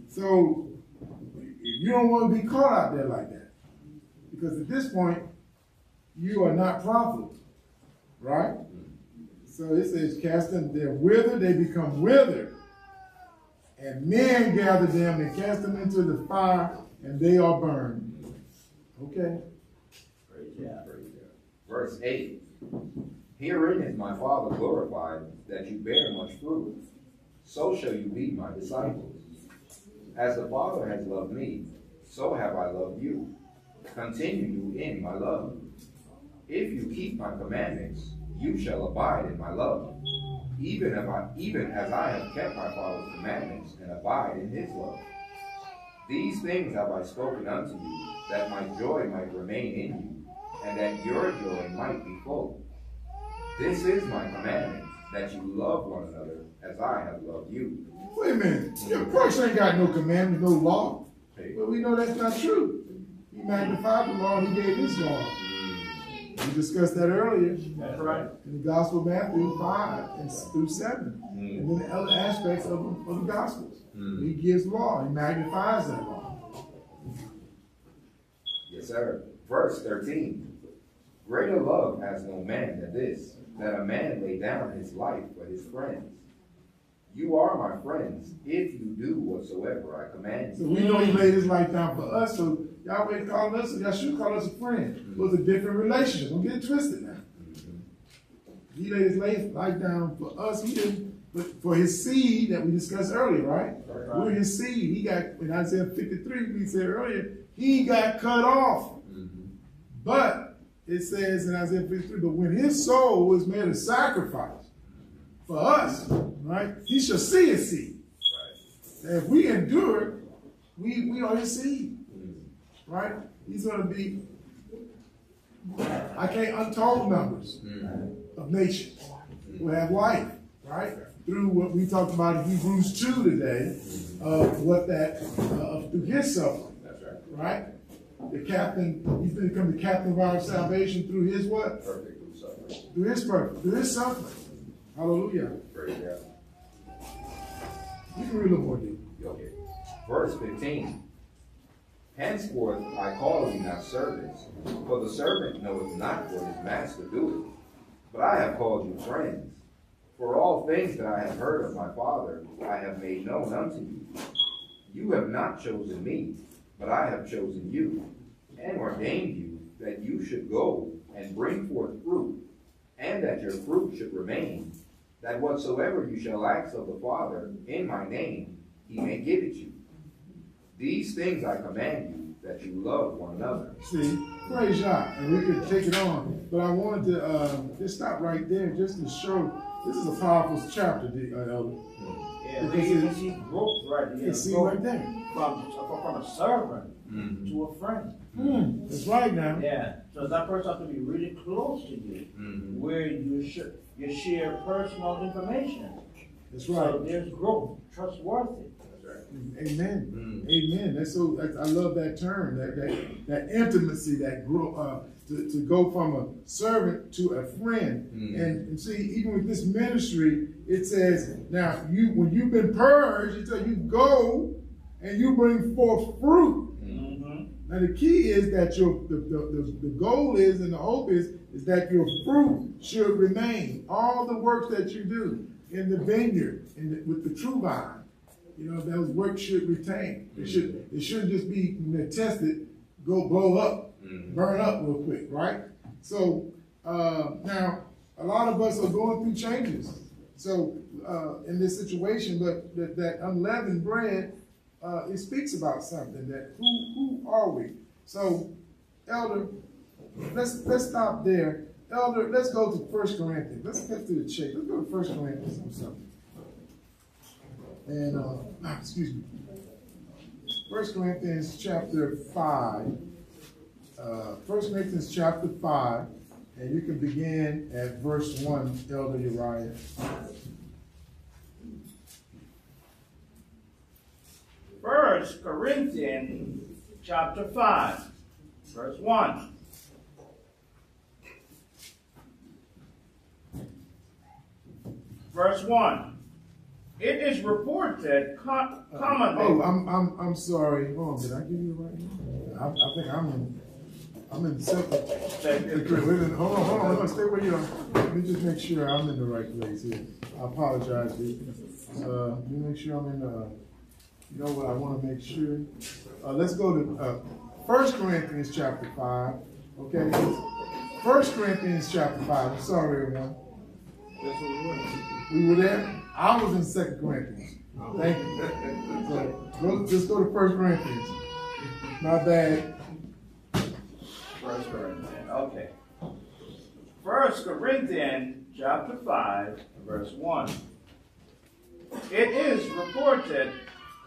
So you don't want to be caught out there like that. Because at this point, you are not profitable. Right? Mm. So it says, cast them, they're withered, they become withered. And men gather them and cast them into the fire, and they are burned. Okay? God. Verse 8 Herein is my Father glorified, that you bear much fruit. So shall you be my disciples. As the Father has loved me, so have I loved you. Continue you in my love. If you keep my commandments, you shall abide in my love, even if I, even as I have kept my Father's commandments and abide in his love. These things have I spoken unto you, that my joy might remain in you, and that your joy might be full. This is my commandment, that you love one another as I have loved you. Wait a minute. Your Christ ain't got no commandments, no law. Hey. But we know that's not true. He magnified the law and he gave his law. We discussed that earlier That's right. in the Gospel of Matthew 5 and through 7. Mm. And then the other aspects of, of the Gospels. Mm. He gives law, he magnifies that law. Yes, sir. Verse 13. Greater love has no man than this, that a man lay down his life for his friends. You are my friends, if you do whatsoever I command So you. we know he laid his life down for us, so Yahweh called us, Yahshua called us a friend. It was a different relationship. Don't get it twisted now. He laid his life, life down for us. He didn't, but for his seed that we discussed earlier, right? Right. We're his seed. He got, in Isaiah 53, we said earlier, he got cut off. Mhm. But it says in Isaiah 53, but when his soul was made a sacrifice for us, right, he shall see his seed. Right. And if we endure, we, we are his seed, Mhm. right? He's going to be, I can't untold numbers Mhm. of nations who have life, right? Through what we talked about in Hebrews 2 today, of what that, uh, through his suffering, That's right. right? The captain, he's become the captain of our salvation through his what? Perfect through suffering. Through his purpose, through his suffering. Hallelujah. Praise God. You can read a little more deep. Okay. Verse 15. Henceforth I call you not servants, for the servant knoweth not what his master doeth. But I have called you friends. For all things that I have heard of my Father, I have made known unto you. You have not chosen me, but I have chosen you, and ordained you that you should go and bring forth fruit, and that your fruit should remain, that whatsoever you shall ask of the Father in my name, he may give it you. These things I command you, that you love one another. See, praise God. And we could take it on. But I wanted to uh, just stop right there just to show this is a powerful chapter, D- uh, Elder. Yeah, we even see growth right You here. can see right there. From, from a servant to a friend. Hmm, that's right now. Yeah, so that person has to be really close to you, Mhm. where you should you share personal information. That's So right. there's growth, trustworthy. That's right. Amen. Mm. Amen. That's so. I, I love that term. That that that intimacy. That grow. Uh, to, to go from a servant to a friend. Mm. And, and see, even with this ministry, it says now you when you've been purged, it says you go and you bring forth fruit. Mhm. Now the key is that your the, the, the, the goal is and the hope is is that your fruit should remain. All the work that you do in the vineyard in the, with the true vine, you know, those works should retain. It should it shouldn't just be tested, go blow up, Mhm. burn up real quick, right? So uh, now a lot of us are going through changes. So uh, in this situation, but that, that unleavened bread, uh, it speaks about something that who who are we? So, Elder, let's let's stop there. Elder, let's go to First Corinthians. Let's get to the chase. Let's go to First Corinthians or something. And uh, excuse me. First Corinthians chapter five. Uh, First Corinthians chapter five, and you can begin at verse one, Elder Uriah. First Corinthians chapter 5, verse 1. Verse 1. It is reported co- commonly. Oh, I'm I'm I'm sorry. Hold on, did I give you the right one? I, I think I'm in I'm in second. Wait a minute, hold on, hold on, no, stay where you are. Let me just make sure I'm in the right place here. I apologize, Deacon. Uh, let me make sure I'm in the, you know what, I wanna make sure. Uh, let's go to, uh, First Corinthians chapter five, okay? First Corinthians chapter five, I'm sorry, everyone. We were there? I was in Second Corinthians. Oh. Thank you. So, go, just go to First Corinthians. My bad. First Corinthians, okay. First Corinthians chapter 5, verse 1. It is reported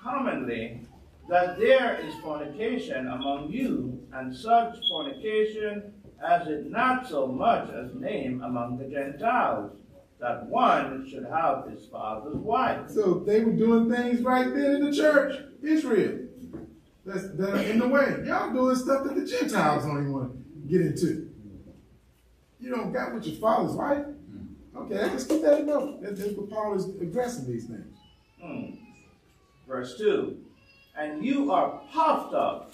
commonly that there is fornication among you, and such fornication as is not so much as name among the Gentiles, that one should have his father's wife. So they were doing things right then in the church, Israel. That's that are in the way. Y'all doing stuff that the Gentiles don't even want to get into. You don't got with your father's wife. Okay, let's keep that in mind. That's that's what Paul is addressing these things. Hmm. Verse 2 And you are puffed up,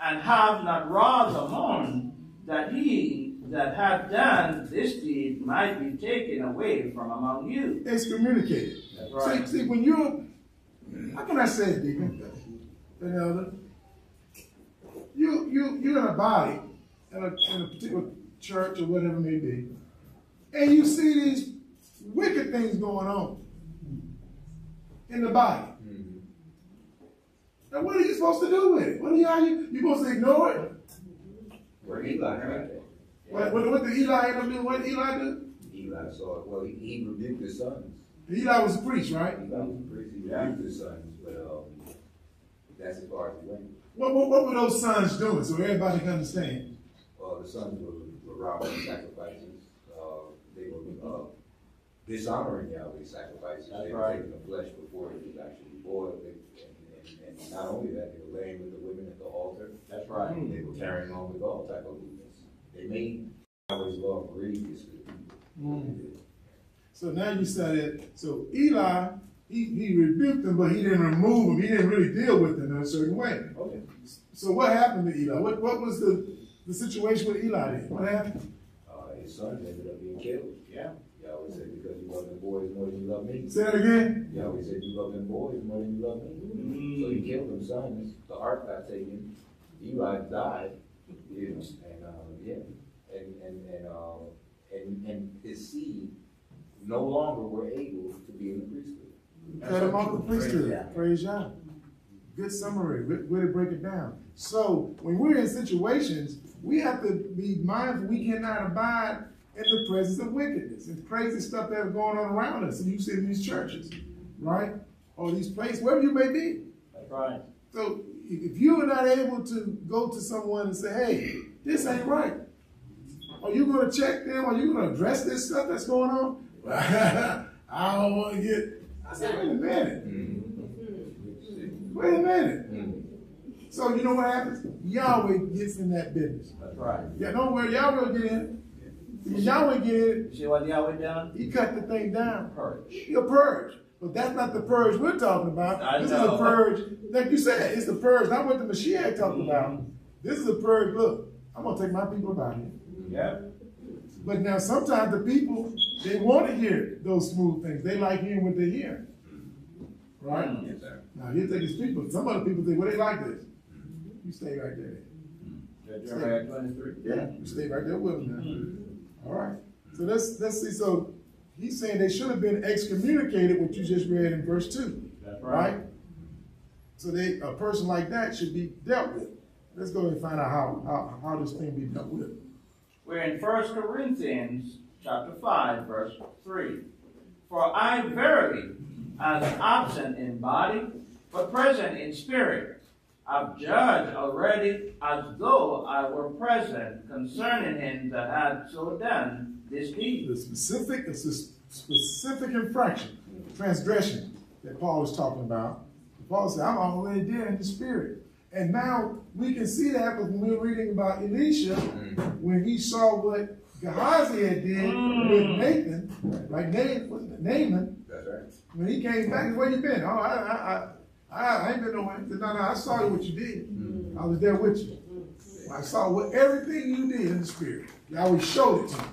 and have not rather mourned that he that hath done this deed might be taken away from among you. Excommunicated. That's right. See, see, when you're, how can I say it, Deacon? An elder. You, you, you're in a body, in a, in a particular church or whatever it may be, and you see these wicked things going on in the body. Mhm. Now, what are you supposed to do with it? What are you, are you, you supposed to ignore it? Where Eli right there. What, what, what did Eli end up doing? What did Eli do? Eli saw it. Well, he, he rebuked his sons. Eli was a priest, right? Eli was a priest. He Yeah. rebuked his sons, but um, that's as far as he went. What, what, what were those sons doing so everybody can understand? Well, the sons were, were robbing sacrifices. Uh, they were uh, dishonoring Yahweh's sacrifices. That's they were right. taking the flesh before it was actually boiled. They, and, and, and not only that, they were laying with the women at the altar. That's right, They were carrying on with all type of lewdness. They made Yahweh's law grievous to the people. Mm. So now you said it. So Eli, he, he rebuked them, but he didn't remove them. He didn't really deal with them in a certain way. Okay. So what happened to Eli? What, what was the, the situation with Eli then? What happened? Uh, his son ended up being killed. Yeah. Yahweh said, because you love them boys more than you love me. Say that again. Yahweh said, you love them boys more than you love me. So he Mm. killed them sons. The ark got taken. Eli died. You know, and yeah, and and and uh, and and his seed no longer were able to be in the priesthood. Cut him off the priesthood. Praise God. Good summary. Way way to break it down. So when we're in situations, we have to be mindful we cannot abide in the presence of wickedness and crazy stuff that is going on around us. And you see in these churches, right? Or these places, wherever you may be. That's right. So if you are not able to go to someone and say, hey, this ain't right, are you going to check them? Are you going to address this stuff that's going on? I don't want to get. I said, wait a minute. Wait a minute. Mm. So you know what happens? Yahweh gets in that business. That's right. Yeah, don't worry, Yahweh get in. When Yahweh get in, You see what Yahweh done? he cut the thing down. Purge. He'll purge. But that's not the purge we're talking about. I this is know. a purge, like you said, it's the purge, not what the Mashiach talking about. This is a purge, look, I'm gonna take my people about here. Yep. But now sometimes the people, they want to hear those smooth things. They like hearing what they hear. Right? Mm. Yes, sir. Now he'll take his people. Some other people think, well, they like this. You stay right there. Jeremiah twenty-three. Yeah, you stay right there with them now. All right. So let's let's see. So he's saying they should have been excommunicated, what you just read in verse two. That's Right? right. So they a person like that should be dealt with. Let's go and find out how how, how this thing be dealt with. We're in First Corinthians chapter five, verse three. For I verily, as absent in body, but present in spirit, I've judged already as though I were present concerning him that had so done this deed. The specific, specific infraction, transgression that Paul was talking about. Paul said, I'm already there in the spirit. And now we can see that when we're reading about Elisha, mm-hmm. when he saw what Gehazi had did with mm. Nathan, like Naaman, wasn't? Naaman, That's right. when he came back, where you been? Oh, I, I, I, I ain't been nowhere. He said, no, no, I saw what you did. Mm-hmm. I was there with you. I saw what everything you did in the spirit. Yahweh showed it to me.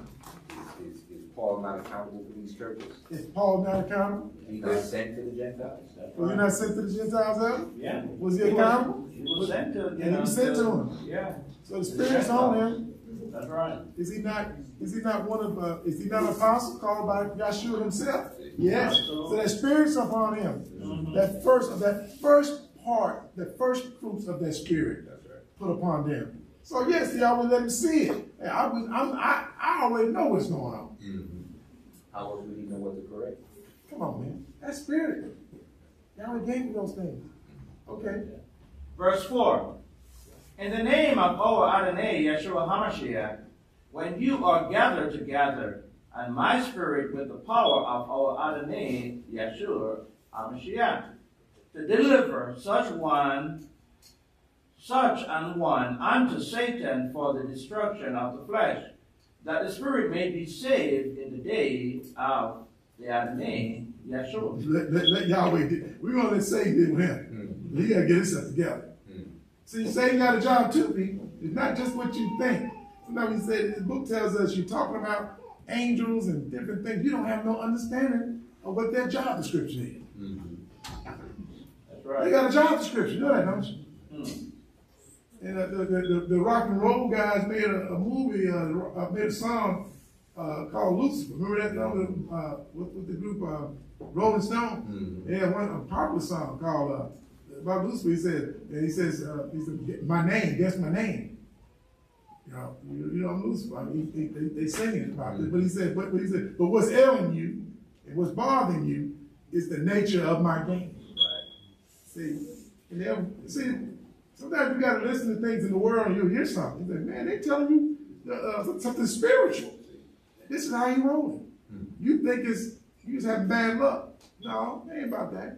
Is, is Paul not accountable for these churches? Is Paul not accountable? He's not sent to the Gentiles? Was he right. not sent to the Gentiles ever? Yeah. Was he accountable? Was sent to, you And he was sent to him. Yeah, So the Spirit's on him. that's right. Is he not? Is he not one of? Uh, is he not an apostle called by Yahshua himself? Yes. So that Spirit's upon him. That first, that first part, the first fruits of that Spirit That's right. put upon them. So yes, Yahweh let him see it. I was, I'm, I, I already know what's going on. Mm-hmm. How else would he know what to correct? Come on, man. That's Spirit. Yahweh gave you those things. Okay. Verse 4. In the name of our Adonai, Yeshua HaMashiach, when you are gathered together, and my spirit with the power of our Adonai, Yeshua HaMashiach, to deliver such one, such an one unto Satan for the destruction of the flesh, that the spirit may be saved in the day of Adonai, Yeshua. Let, let, let Yahweh. do- We're gonna let Satan deal with him. He gotta get himself together. Mm. See, Satan got a job too, people. It's not just what you think. Sometimes he said, the book tells us you're talking about angels and different things. You don't have no understanding of what their job description is. Mm-hmm. That's They got a job description, you know that, don't you? Hmm. And uh, the, the, the, rock and roll guys made a, a movie, uh, uh, made a song uh, called Lucifer. Remember that? Number, uh, with, with the group uh, Rolling Stone? Mhm. They had one a popular song called uh, about Lucifer. He said, and he says, uh, he said, my name, guess my name. You know, you, you know, I'm Lucifer. I mean, they, they, they singing about it. But he said, but, but he said, but what's ailing you and what's bothering you is the nature of my game. Right. See, and see, sometimes you got to listen to things in the world and you'll hear something. Man, they telling you uh, uh, something spiritual. This is how you rolling. You think it's you just having bad luck. No, it ain't about that.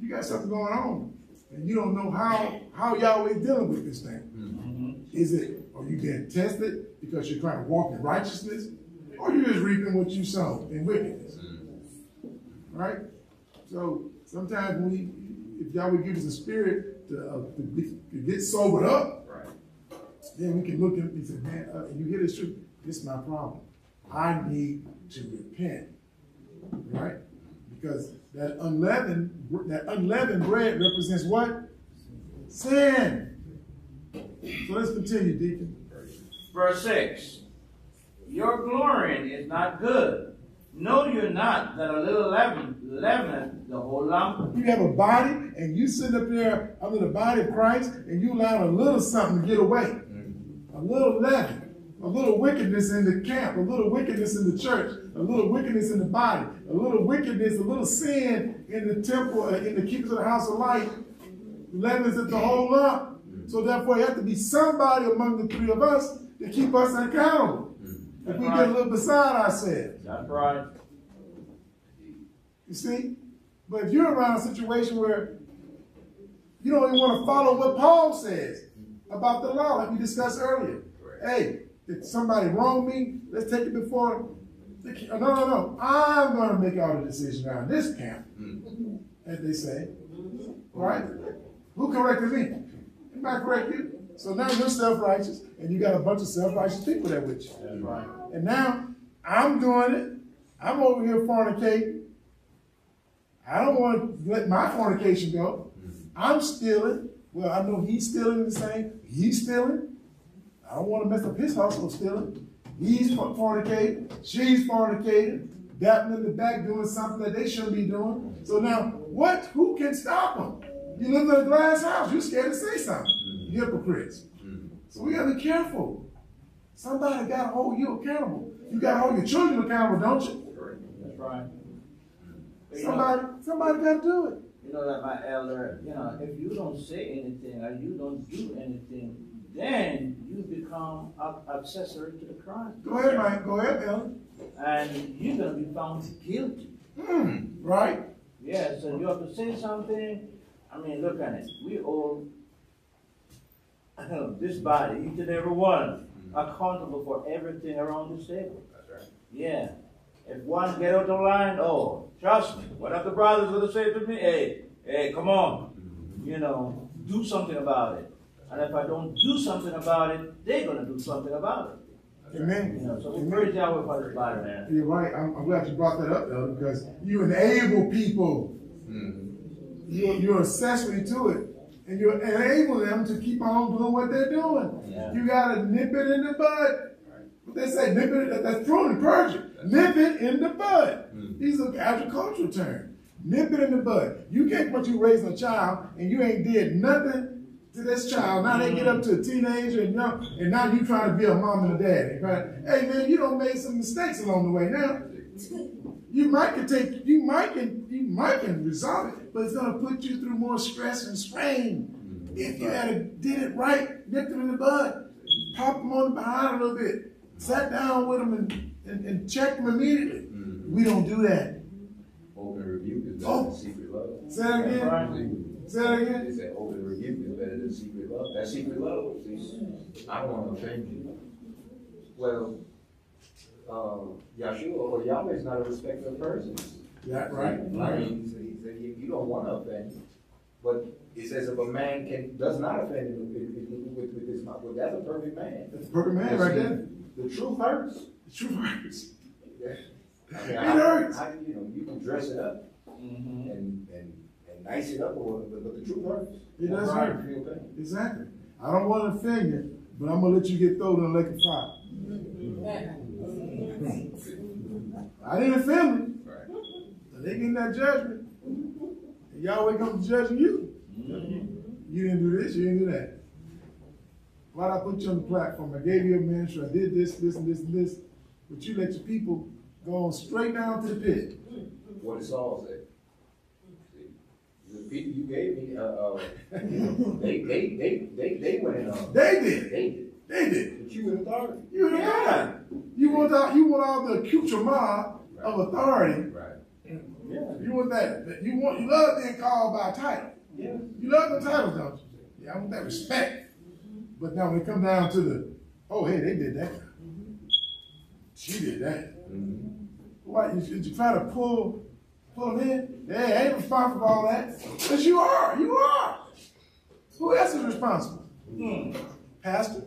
You got something going on, and you don't know how how Yahweh is dealing with this thing. Mhm. Is it are you being tested because you're trying to walk in righteousness, or you're just reaping what you sow in wickedness? Right? So sometimes when we, if Yahweh gives us a spirit to, uh, to, be, to get sobered up, Right. then we can look and say, man, uh, you hear this truth? This is my problem. I need to repent, right? Because that unleavened, that unleavened bread represents what? Sin. So let's continue, Deacon. Verse 6 Your glorying is not good. Know you not that a little leaven leaveneth the whole lump? You have a body, and you sit up there under the body of Christ, and you allow a little something to get away. A little leaven, a little wickedness in the camp, a little wickedness in the church, a little wickedness in the body, a little wickedness, a little sin in the temple, uh, in the keepers of the house of light, leavens it the whole lump. So therefore, it has to be somebody among the three of us to keep us accountable. If we get a little beside ourselves. That's right. You see? But if you're around a situation where You don't even want to follow what Paul says about the law, like we discussed earlier. Hey, if somebody wrong me, let's take it before. The, no, no, no. I'm going to make all the decisions around this camp, mm-hmm. as they say. Right? Who corrected me? Anybody correct you? So now you're self-righteous, and you got a bunch of self-righteous people there with you. That's right. And now I'm doing it. I'm over here fornicating. I don't want to let my fornication go. Mm-hmm. I'm stealing. Well, I know he's stealing the same. He's stealing. I don't want to mess up his household stealing. He's for- fornicating. She's fornicating. Dapping in the back doing something that they shouldn't be doing. So now, what? Who can stop them? You live in a glass house. You're scared to say something. Hypocrites. Mm-hmm. So we gotta be careful. Somebody gotta hold you accountable. You gotta hold your children accountable, don't you? That's right. Somebody, somebody gotta do it. you know that my elder, you know, if you don't say anything or you don't do anything, then you become accessory to the crime. Go ahead, Mike. Go ahead, Ellen. And you're gonna be found guilty. Hmm, right? Yeah, so you have to say something. I mean, look at it. We all, this body, each and every one, accountable for everything around this table. That's right. Yeah. If one get out of line, oh, trust me, what if the brothers gonna say to me, hey, hey, come on, you know, do something about it. And if I don't do something about it, they're gonna do something about it. Amen. You know, so we praise Yahweh for this body, man. You're right. I'm, I'm glad you brought that up, though, because you enable people. You're, you're accessory to it. And you enable them to keep on doing what they're doing. Yeah. You gotta nip it in the bud. What they say, nip it, that- that's pruning, purging. Nip it in the bud. Mm. These are agricultural terms. Nip it in the bud. You can't put you raising a child and you ain't did nothing to this child. Now they get up to a teenager and now, and now you trying to be a mom and a dad. And trying, hey man, you don't make some mistakes along the way. Now, you might can take, you might can, you might can resolve it, but it's gonna put you through more stress and strain. Mm-hmm. If you had a, did it right, nipped them in the bud, pop them on the behind a little bit, sat down with them and, and, and checked them immediately. Mm-hmm. We don't do that. Open rebuke is better Oh. secret love. Say that again. Say that again. They say open rebuke is better than secret love. That's secret love. See, I don't want to offend you. Well, um, Yahshua or Yahweh is not a respecter of persons. Yeah, right. I mean, he said, he said, you, you don't want to offend, but it says if a man can does not offend with, with, with, with his mouth, well, that's a perfect man. That's a perfect man right there. The truth hurts. The truth hurts. I mean, It I- hurts. I, you know, you can dress it up Mhm. and, and, and nice it up or whatever, but the truth hurts. It does hurt. Exactly. I don't want to offend you, but I'm gonna let you get thrown in the lake of fire. I didn't offend them. Right. They getting that judgment. And Yahweh comes judging you. You didn't do this, you didn't do that. Why'd I put you on the platform? I gave you a ministry, I did this, this, and this, and this. But you let your people go on straight down to the pit. What does Saul say? The people you gave me, uh, uh, they, they, they, they, they went in on. They did. They did. They did. But you in authority. You the God. You want all, you want all the accoutrement of authority. Right. Yeah. You want that, you want, you love being called by a title. Yeah. You love the titles, don't you? Yeah, I want that respect. But now when it come down to the, oh, hey, they did that. She did that. Mhm. Why, you, you try to pull, them in? They ain't responsible for all that. But you are, you are. Who else is responsible? Hmm. Pastor?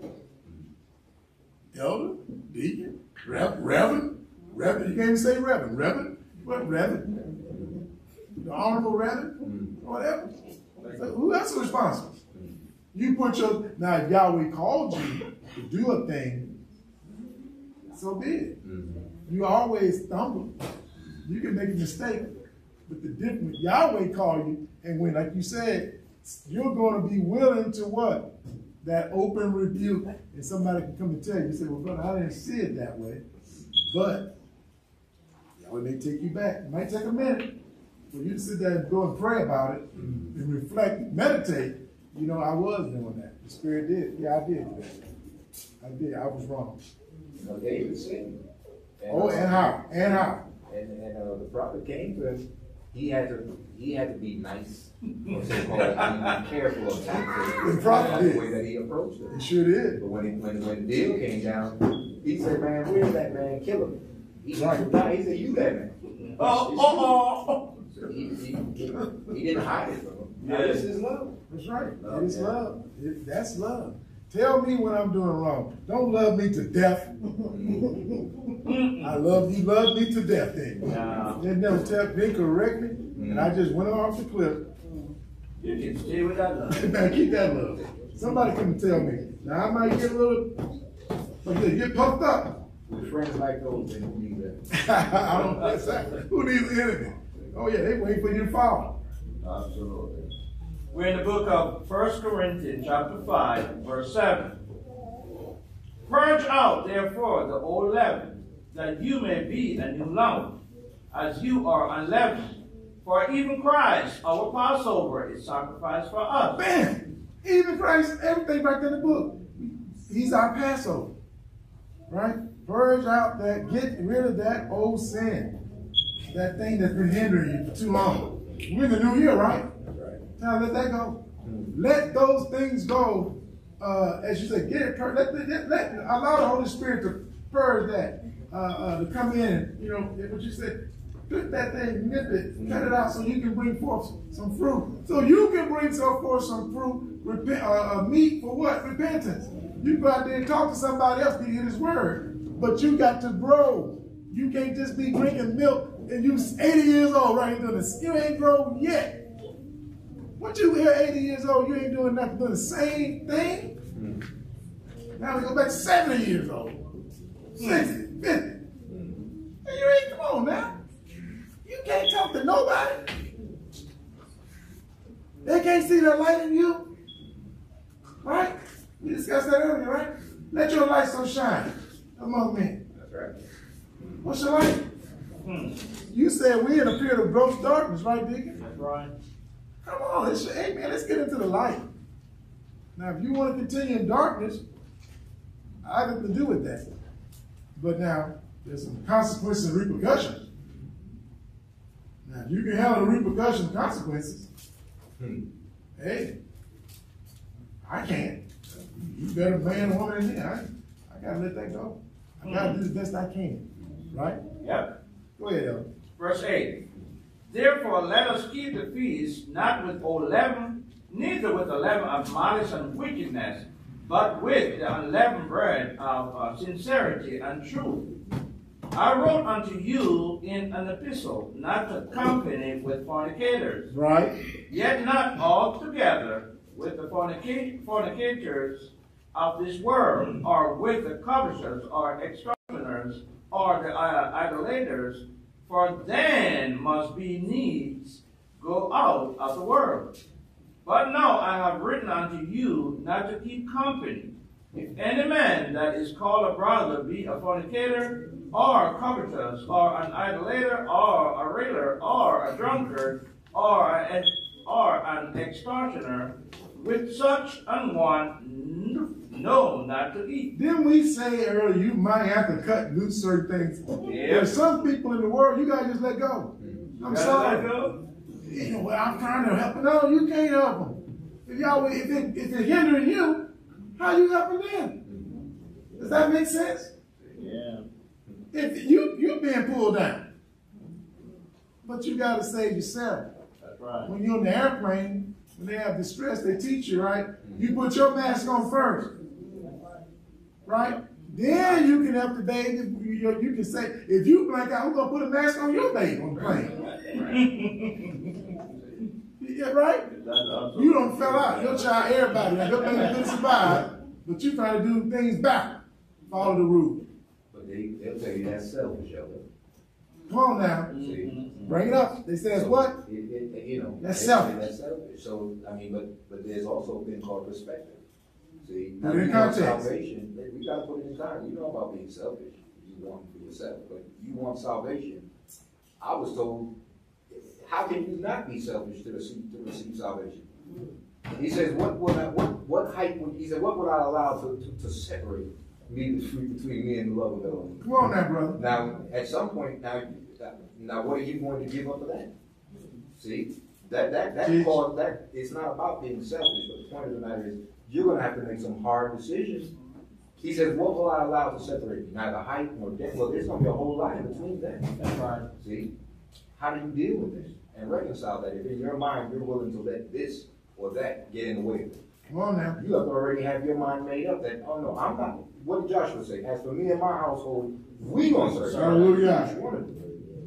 Elder? Deacon? Rev, Reverend? Reverend, you can't even say Reverend. Reverend? What, Reverend? The Honorable Reverend? Whatever. So who else is responsible? You put your, now if Yahweh called you to do a thing, so be it. Mhm. You always stumble. You can make a mistake, but the difference, Yahweh called you, and when, like you said, you're going to be willing to what? That open rebuke, and somebody can come and tell you, you say, well, brother, I didn't see it that way, but Yahweh may take you back. It might take a minute for you to sit there and go and pray about it and reflect, meditate. You know, I was doing that. The Spirit did. Yeah, I did. I did. I was wrong. You know, David sinned. Oh, and how? And how? And, and, uh, the prophet came to him he had to, he had to be nice, or be careful of. The prophet That's the way that he approached It it. sure did. But when, it- when, when the deal came down, he said, man, where's that man, kill him. He, Right. nah, he said, you that man. Oh, oh, oh. So he, he, he didn't hide it from him. Yeah. This is love. That's right. Love, It is yeah. love. It- that's love. Tell me when I'm doing wrong. Don't love me to death. I love you. Love me to death. Then. Nah. Then never tell me correct me, and I just went off the cliff. You can stay with that love. now keep that love. Somebody come tell me. Now I might get a little, but get puffed up. With friends like those, then we need that. I don't. That's that. Who needs the enemy? Oh yeah, they wait for you to fall. Absolutely. We're in the book of First Corinthians, chapter 5, verse 7. Purge out, therefore, the old leaven, that you may be a new lump, as you are unleavened. For even Christ, our Passover, is sacrificed for us. Bam! Even Christ, everything back in the book. He's our Passover. Right? Purge out that, get rid of that old sin. That thing that's been hindering you for too long. We're in the new year, right? Now let that go. Let those things go. Uh, as you say, get it. Let, let, let, allow the Holy Spirit to purge that. Uh, uh, to come in you know, what you said, put that thing, nip it, cut it out so you can bring forth some fruit. So you can bring forth some fruit, repent, uh, uh, meat for what? Repentance. You go out there and talk to somebody else to hear his word. But you got to grow. You can't just be drinking milk and you 80 years old right doing this. You ain't grown yet. What you here 80 years old, you ain't doing nothing, doing the same thing? Mm-hmm. Now we go back 70 years old. Mm-hmm. 60, 50. Mm-hmm. And you ain't, come on now. You can't talk to nobody. They can't see the light in you. Right? We discussed that earlier, right? Let your light so shine among men. That's right. What's your light? Hmm. You said we in a period of gross darkness, right, Deacon? That's right. Come on, let's, hey man, let's get into the light. Now, if you want to continue in darkness, I have nothing to do with that. But now, there's some consequences and repercussions. Now, if you can handle the repercussions and consequences, Hmm. hey, I can't. You better man or woman in here. I, I gotta let that go. I gotta do the best I can. Right? Yep. Go ahead, Elder. Verse 8. Therefore, let us keep the feast not with old leaven, neither with the leaven of malice and wickedness, but with the unleavened bread of uh, sincerity and truth. I wrote unto you in an epistle not to company with fornicators, Right? yet not altogether with the fornica- fornicators of this world, or with the covetous, or extortioners, or the uh, idolaters, for then must be needs go out of the world. But now I have written unto you not to keep company. If any man that is called a brother be a fornicator, or a covetous, or an idolater, or a railer, or a drunkard, or an, or an extortioner, with such an one, no, not to eat. Didn't we say earlier you might have to cut loose certain things? Yeah. There's some people in the world you gotta just let go. I'm sorry. let go? You know, well, I'm trying to help. No, you can't help them. If y'all, if it, if it's hindering you, how you helping them? Does that make sense? Yeah. If you you being pulled down, but you gotta save yourself. That's right. When you're on the airplane, when they have distress, they teach you right. You put your mask on first, right? Then you can have the baby. You, you- can say, if you blank out, who's gonna put a mask on your baby on the plane? Yeah, right? You don't fell out. Your child, everybody, like your baby didn't survive, but you trying to do things back. Follow the rule. But they, they'll tell you that's selfish, Elder. Come on now, See? bring it up. They say it's what? It, it, you know. That's selfish. That's selfish. So, I mean, but, but there's also a thing called perspective. See? In you want. Salvation, we gotta put it in time. You know about being selfish. You want for yourself, but you want salvation. I was told, how can you not be selfish to receive, to receive salvation? He says, what would I, what, what height would, he said, what would I allow to, to, to separate me between, between me and the love of the Lord? Come on now, brother. Now, at some point, now, now what are you going to give up of that? See, that, that, that cause, that, not about being selfish, but the point of the matter is, you're gonna have to make some hard decisions. He says, what will I allow to separate me? Neither height nor depth, well, there's gonna be a whole lot in between them. That's right. See, how do you deal with this and reconcile that? If in your mind, you're willing to let this or that get in the way of it. Come on now. You have to already have your mind made up that, oh no, I'm not, what did Joshua say? As for me and my household, we gonna serve. God. Hallelujah. Do what you.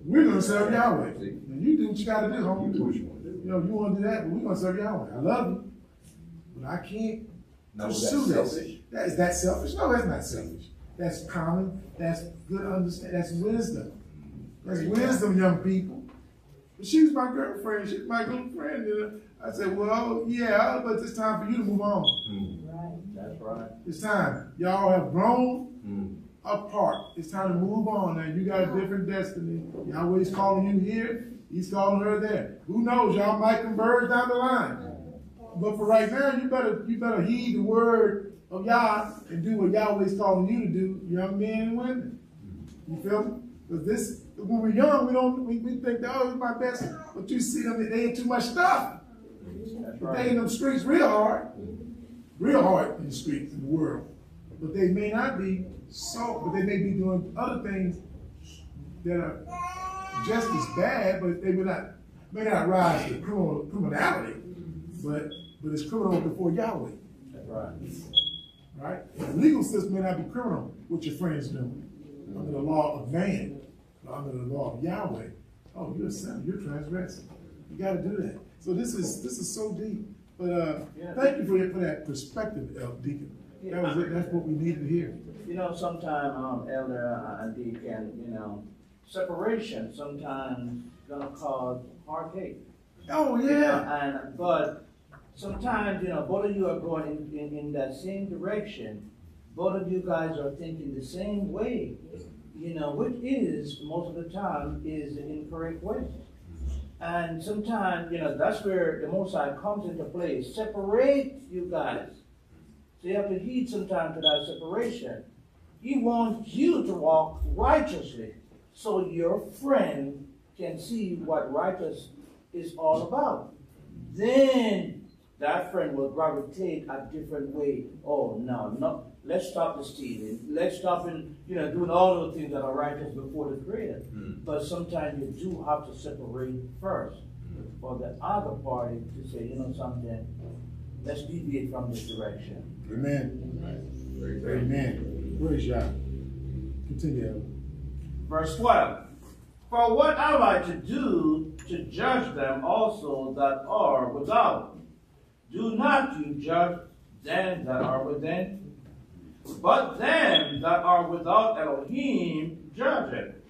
We're gonna serve Yahweh. See? And you do what you gotta do, homie. You do what you wanna do. You know, you wanna do that, but we're gonna serve Yahweh. I love you. But I can't Was pursue that this. selfish? That is that selfish? No, that's not selfish. That's common. That's good understand. That's wisdom. That's wisdom, young people. But she was my girlfriend. She was my good friend. You know? I said, well, yeah, but it's time for you to move on. Hmm. That's right. It's time. Y'all have grown Hmm. apart. It's time to move on now. You got a different destiny. Yahweh's calling you here. He's calling her there. Who knows? Y'all might converge down the line. But for right now, you better you better heed the word of Yah and do what Yahweh's calling you to do, young men and women. You feel me? Because this, when we're young, we don't we, we think, oh, it's my best. But you see them, they ain't too much stuff. That's They right. in them streets real hard, real hard in the streets in the world. But they may not be so, but they may be doing other things that are just as bad, but they may not may not rise to criminal criminality. But but it's criminal before Yahweh, right. right? The legal system may not be criminal what your friends doing under the law of man, but under the law of Yahweh. Oh, you're a sinner. You're transgressing. You got to do that. So this is this is so deep. But uh, Yeah. thank you for, that- for that perspective, El Deacon. That was it. That's what we needed to hear. You know, sometimes, um, Elder uh, Deacon, you know, separation sometimes gonna cause heartache. Oh yeah. And, but sometimes, you know, both of you are going in, in, in that same direction. Both of you guys are thinking the same way, you know, which is, most of the time, is the incorrect way. And sometimes, you know, that's where the Most High comes into play. Separate you guys. So you have to heed sometimes to that separation. He wants you to walk righteously so your friend can see what righteous is all about. Then that friend will gravitate a different way. Oh no, no, let's stop the stealing. Let's stop in, you know, doing all those things that are righteous before the Creator. Hmm. But sometimes you do have to separate first hmm. for the other party to say, you know something, let's deviate from this direction. Amen. Very good. Amen. Praise Yah. Continue. Verse 12. For what have I to do to judge them also that are without? Do not you judge them that are within? But them that are without Elohim judge it.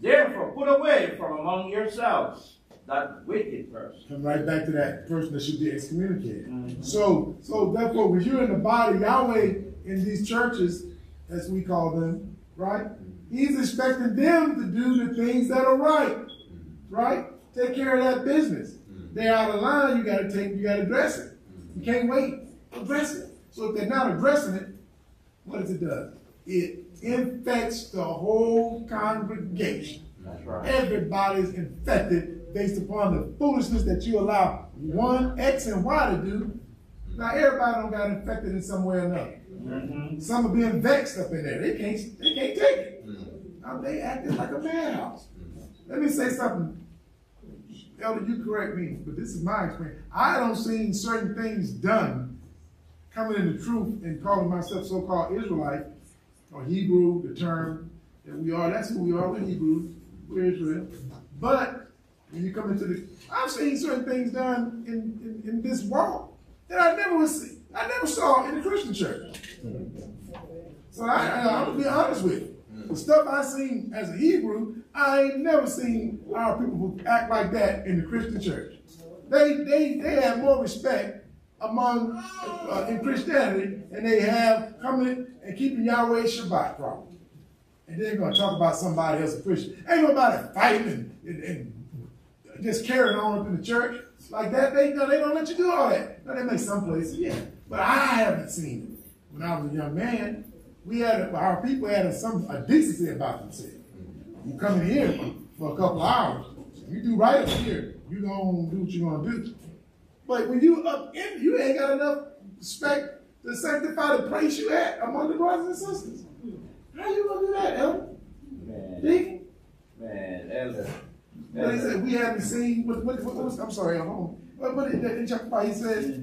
Therefore put away from among yourselves that wicked person. Come right back to that person that should be excommunicated. Mhm. So, so therefore, when you're in the body, Yahweh in these churches, as we call them, right? He's expecting them to do the things that are right, right? Take care of that business. They're out of line. You got to take. You got to address it. You can't wait. Address it. So if they're not addressing it, what does it do? It infects the whole congregation. That's right. Everybody's infected based upon the foolishness that you allow one X and Y to do. Now everybody don't got infected in some way or another. Mhm. Some are being vexed up in there. They can't they can't take it. Now, they acting like a madhouse. Let me say something. Elder, you correct me, but this is my experience. I don't see certain things done coming in the truth and calling myself so-called Israelite or Hebrew, the term that we are. That's who we are. We're Hebrews. We're Israel. But when you come into the, I've seen certain things done in, in, in this world that I never was, I never saw in the Christian church. So I, I, I'm gonna be honest with you. The stuff I seen as a Hebrew, I ain't never seen our people who act like that in the Christian church. They they they have more respect among uh, in Christianity than they have coming and keeping Yahweh's Shabbat properly. And then gonna talk about somebody else a Christian. Ain't nobody fighting and, and, and just carrying on up in the church like that. They no, they don't let you do all that. Now they make some places, yeah, but I haven't seen it. When I was a young man, we had our people had a, some a decency about themselves. You come in here for a couple hours, you do right up here. You gonna do what you gonna do. But when you up in, you ain't got enough respect to sanctify the place you at among the brothers and sisters. How you gonna do that, Elder? Man, Deacon? man, elder. But he said, we haven't seen, what, what, what was, I'm sorry, I'm home. But, but in, in chapter five, he says,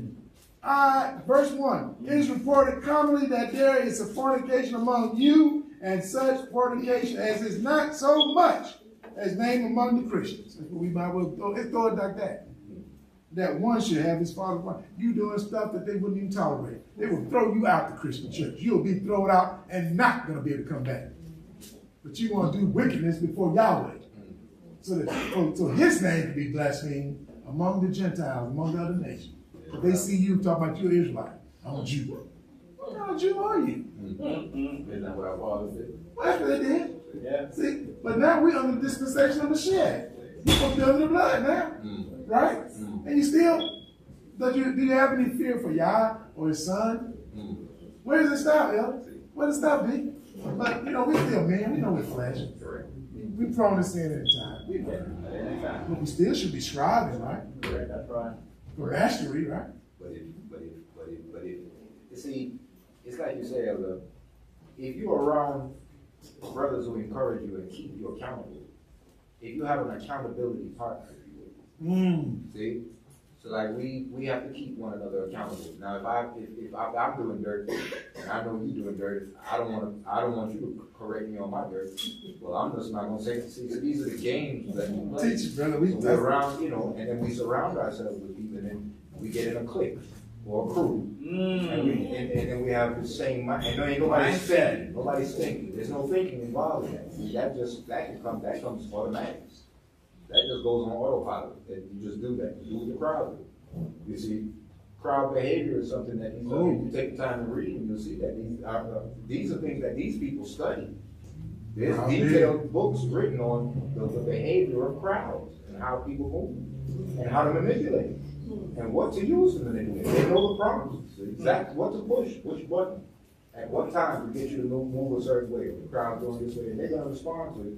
uh, verse one, it is reported commonly that there is a fornication among you, and such fornication as is not so much as named among the Christians. That's what we might well throw, throw it like that. That one should have his father's wife. You doing stuff that they wouldn't even tolerate. They will throw you out the Christian church. You'll be thrown out and not gonna be able to come back. But you want to do wickedness before Yahweh. So that so his name can be blasphemed among the Gentiles, among the other nations. But they see you talking about you're Israelite. I'm a Jew. What kind of Jew are you? Mm-mm. Isn't that what our fathers did? Well, that's what they did. Yeah. See, but now we're under the dispensation of the shed. You're supposed to be under the blood now, Mm. right? Mm. And you still, do you, do you have any fear for Yah or his son? Mm. Where does it stop, Elder? Where does it stop, B? But, you know, we still man. We know we're flesh. Correct. We prone to sin at a time. We Yeah, at any time. But we still should be striving, right? Correct, that's right. For mastery, right? But if, but if, but if, but if, you see, it's like you say, Elder, if you're around brothers who encourage you and keep you accountable, if you have an accountability partner, Mm. see? So like we, we have to keep one another accountable. Now, if I, if, if I, I'm doing dirt, and I know you doing dirt, I don't wanna, I don't want you to correct me on my dirt. Well, I'm just not gonna say, see, so these are the games that we play. Teach it, brother. We So we're around, you know, and then we surround ourselves with people, and then we get in a clique or a crew. And we, Mm. and, and then we have the same mind, and there ain't nobody's Mindset. thinking, nobody's thinking, there's no thinking involved in that. That just, that can come, that comes automatic. That just goes on autopilot, that you just do that, you do what the crowd do. You see, crowd behavior is something that these, Oh. you take the time to read, and you'll see that these are, uh, these are things that these people study. There's Wow, detailed books written on the, the behavior of crowds, and how people move, and how to manipulate and what to use to manipulate. They know the prompts, exactly what to push, which button, at what time to get you to move, move a certain way. The crowd's going this way, and they're gonna respond to it.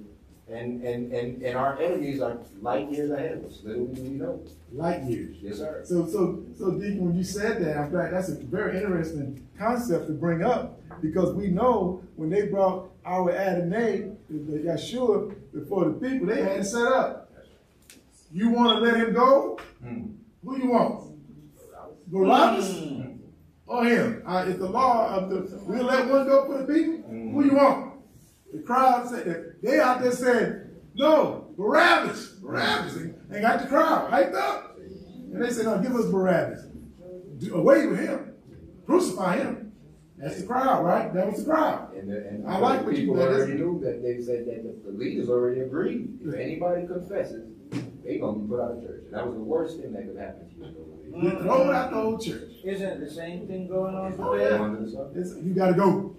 And, and, and, and our enemies are light years ahead of us, little do we know. Light years. Yes, sir. So, so, so, Deacon, when you said that, I'm fact, that's a very interesting concept to bring up because we know when they brought our Adonai, the the Yeshua, before the people, they had it set up. You want to let him go? Hmm. Who you want? Barabbas Mm. or him? Uh, it's the law of the. We'll let one go for the people. Who you want? The crowd said that they out there saying, no, Barabbas, Barabbas, and got the crowd hyped up. And they said, no, give us Barabbas. Do away with him. Crucify him. That's the crowd, right? That was the crowd. And, the- and I like what you- people that is- already knew that they said that the, the leaders already agreed. If anybody confesses, they gonna be put out of church. And that was the worst thing that could happen to you. We throw out the whole church. Isn't the same thing going on Oh, today? yeah. Under the sun. It's, you gotta go.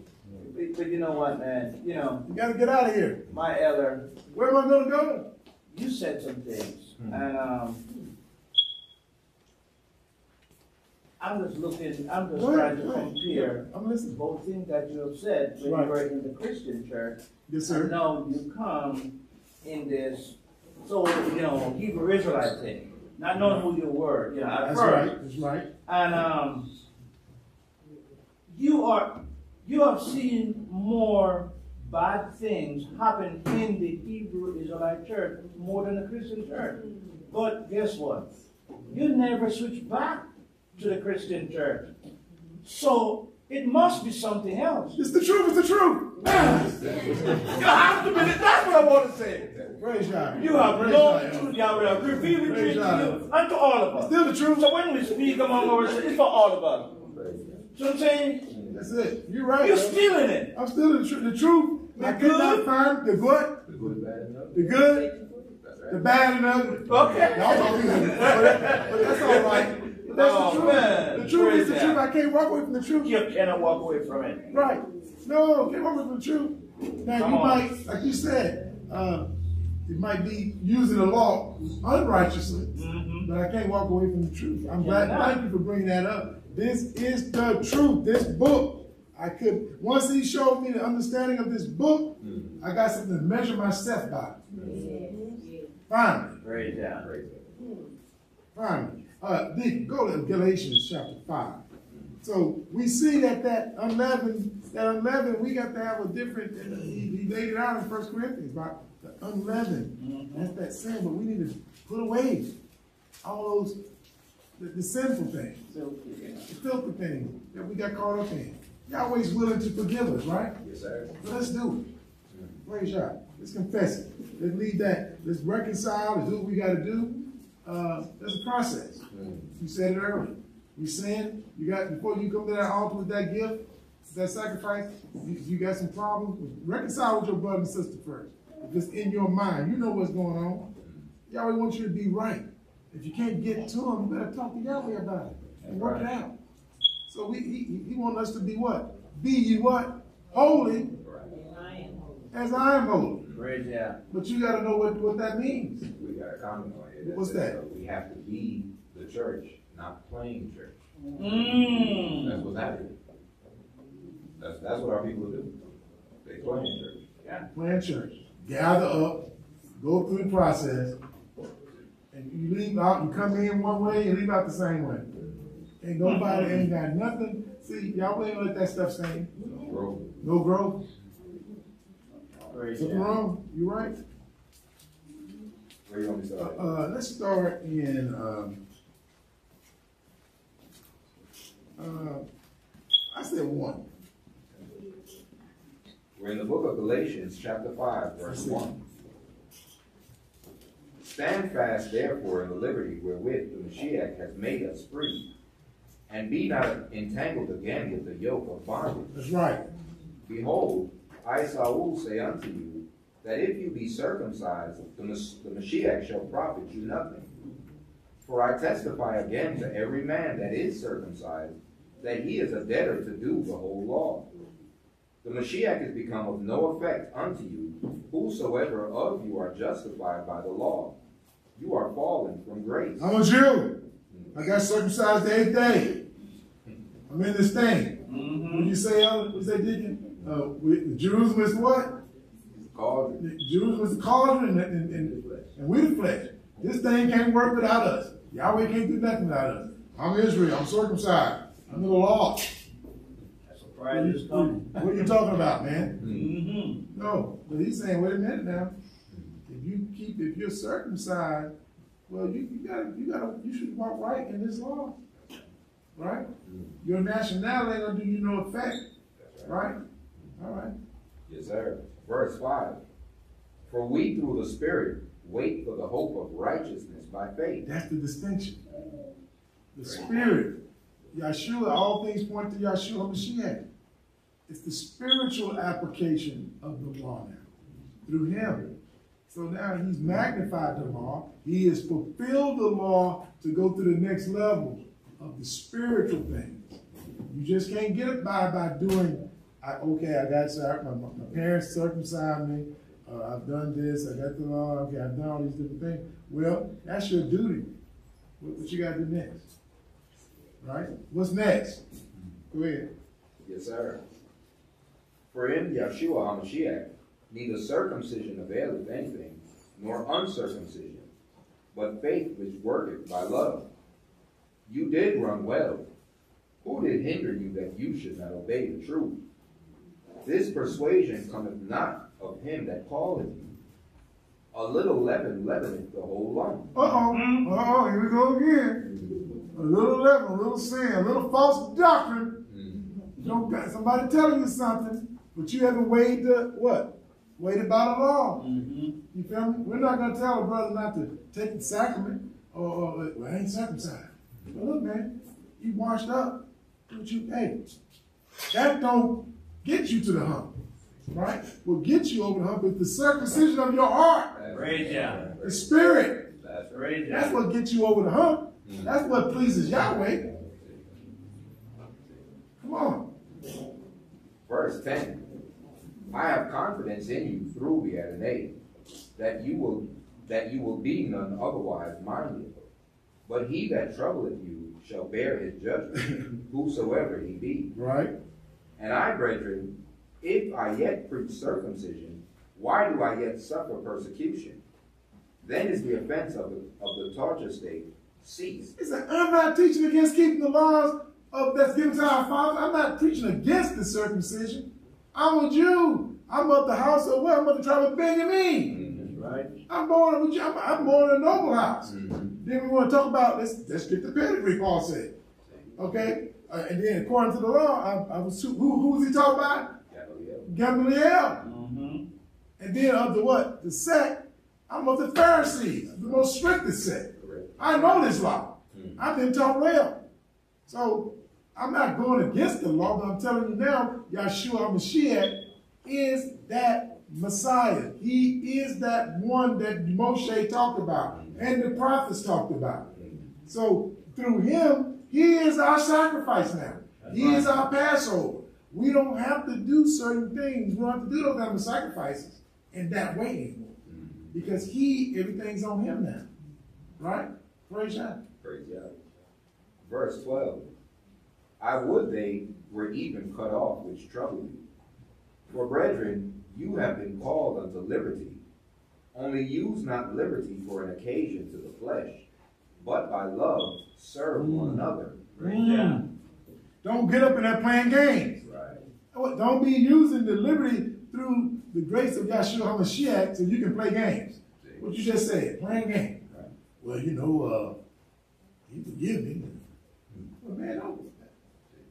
But, but you know what, man? You know, You gotta get out of here. my elder, Where am I gonna go? you said some things, Hmm. and um, I'm just looking. I'm just ahead, trying to compare I'm listening. both things that you have said when Right. you were in the Christian church. Yes, sir. know you come in this, so you know Hebrew Israelite thing, not knowing who you were. You know, at That's first. right. That's right. And um, you are you have seen more bad things happen in the Hebrew Israelite church more than the Christian church. But guess what? You never switch back to the Christian church. So it must be something else. It's the truth. It's the truth. You have to believe that's what I want to say. Praise God. You have Praise known the truth, Yahweh, have revealed the truth to you and to all of us. Still the truth. So when we speak among ourselves, it's for all of us. So I'm saying, That's it. You're right. you're brother. stealing it. I'm stealing the, tr- the truth. I The could not good? find the good, The good, bad, and ugly. the good, the bad, and ugly. Okay. Y'all don't. But, that- but that's all right. But that's Oh, the truth. man. The truth is the truth. I can't walk away from the truth. You cannot walk away from it. Right. No, can't walk away from the truth. Now Come you on. might, like you said, uh, you might be using the law unrighteously, Mhm. but I can't walk away from the truth. I'm glad. Thank you for bringing that up. This is the truth. This book. I could once he showed me the understanding of this book, Mhm. I got something to measure myself by. Finally. Praise God. Praise Finally, uh, go to Galatians chapter five. So we see that that unleavened, that unleavened, we got to have a different, uh, he, he laid it out in First Corinthians about the unleavened. That's that sin, but we need to put away all those, the, the sinful things, filthy things that we got caught up in. Yahweh's willing to forgive us, right? Yes, sir. So let's do it. Praise God. Let's confess it. Let's leave that. Let's reconcile. Let's do what we got to do. Uh, there's a process. Mm. You said it earlier. We sin. You got before you come to that altar with that gift, that sacrifice. You, you got some problems. Reconcile with your brother and sister first. If it's in your mind, you know what's going on. Yahweh wants you to be right. If you can't get to him, you better talk to Yahweh about it and work it out. So we, he, he wants us to be what? Be ye what? Holy as I am holy. Praise yeah. But you got to know what, what that means. We got a comment on it. What's says, that? We have to be the church, not playing church. Mm. That's Mmm. what's happening. That's, that's what our people do. They play in church. Yeah. Plan church. Gather up, go through the process, and you leave out, you come in one way and leave out the same way. Ain't nobody ain't got nothing. See, y'all ain't let that stuff stand. Bro, No growth. Praise Something yeah. wrong. You right? where you want me to Uh, start? uh, let's start in, um, uh, I said one. We're in the book of Galatians, chapter five, verse one. Stand fast therefore in the liberty wherewith the Mashiach has made us free, and be not entangled again with the yoke of bondage. That's right. Behold, I Saul say unto you, that if you be circumcised, the, the Mashiach shall profit you nothing. For I testify again to every man that is circumcised, that he is a debtor to do the whole law. The Mashiach is become of no effect unto you, whosoever of you are justified by the law. You are fallen from grace. I'm a Jew. I got circumcised the eighth day. I'm in this thing. Mm-hmm. Do you say? What you say, Deacon? Uh, we, the Jerusalem is what? The Jerusalem is the cauldron and, and, and, and we the flesh. This thing can't work without us. Yahweh can't do nothing without us. I'm Israel. I'm circumcised. I'm in the law. What are, you, what are you talking about, man? Mm-hmm. No. But he's saying, wait a minute now. If you keep, if you're circumcised, well, you, you gotta, you gotta, you should walk right in this law. Right? Mm-hmm. Your nationality ain't gonna do you no effect. Right? All right. Yes, sir. Verse 5. For we through the Spirit wait for the hope of righteousness by faith. That's the distinction. The spirit, Yeshua, all things point to Yeshua Mashiach. It's the spiritual application of the law now, through him. So now he's magnified the law. He has fulfilled the law to go to the next level of the spiritual things. You just can't get it by by doing, I, okay, I got my, my parents circumcised me. Uh, I've done this. I got the law. Okay, I've done all these different things. Well, that's your duty. What, what you got to do next? Right? What's next? Go ahead. Yes, sir. For in Yeshua HaMashiach, neither circumcision availeth anything, nor uncircumcision, but faith which worketh by love. You did run well. Who did hinder you that you should not obey the truth? This persuasion cometh not of him that calleth you. A little leaven leaveneth the whole lump. Uh-oh. Uh-oh, here we go again. A little leaven, a little sin, a little false doctrine. You don't got somebody telling you something, but you haven't weighed the what? Weighed it by the law. Mm-hmm. You feel me? We're not gonna tell a brother not to take the sacrament or, or well, I ain't circumcised. But look, man, you washed up. What you hey, that don't get you to the hump. Right? What gets you over the hump is the circumcision of your heart, Praise ya. the spirit. That's right. Praise That's what gets you over the hump. That's what pleases Yahweh. Come on. Verse 10 I have confidence in you through the Adonai, that you will that you will be none otherwise minded. But he that troubleth you shall bear his judgment, whosoever he be. Right? And I, brethren, if I yet preach circumcision, why do I yet suffer persecution? Then is the offense of the, of the torture stake ceased. He said, I'm not teaching against keeping the laws of that's given to our fathers. I'm not preaching against the circumcision. I'm a Jew. I'm of the house of what? I'm of the tribe of Benjamin. That's right. I'm born of a Jew. I'm, I'm born in a noble house. Mhm. Then we want to talk about let's let's get the pedigree. Paul said, okay, uh, and then according to the law, I, I was who who was he talking about? Gamaliel. Gamaliel. Mm-hmm. And then of the what? The sect. I'm of the Pharisees, the most strictest sect. Correct. I know this law. Mhm. I've been taught well. So I'm not going against the law, but I'm telling you now, Yahshua HaMashiach is that Messiah. He is that one that Moshe talked about and the prophets talked about. So through him, he is our sacrifice now. He is our Passover. We don't have to do certain things. We don't have to do those kind of sacrifices in that way anymore. Mhm. Because he, everything's on him now. Right? Praise God. Praise God. Verse 12. I would they were even cut off which trouble you. For brethren, you have been called unto liberty. Only use not liberty for an occasion to the flesh, but by love serve one another. Mm. Don't get up in there playing games. Right. Don't be using the liberty through the grace of Yahshua HaMashiach so you can play games. What you just said, playing games. Right. Well, you know, uh, he forgive me. Well, man, don't.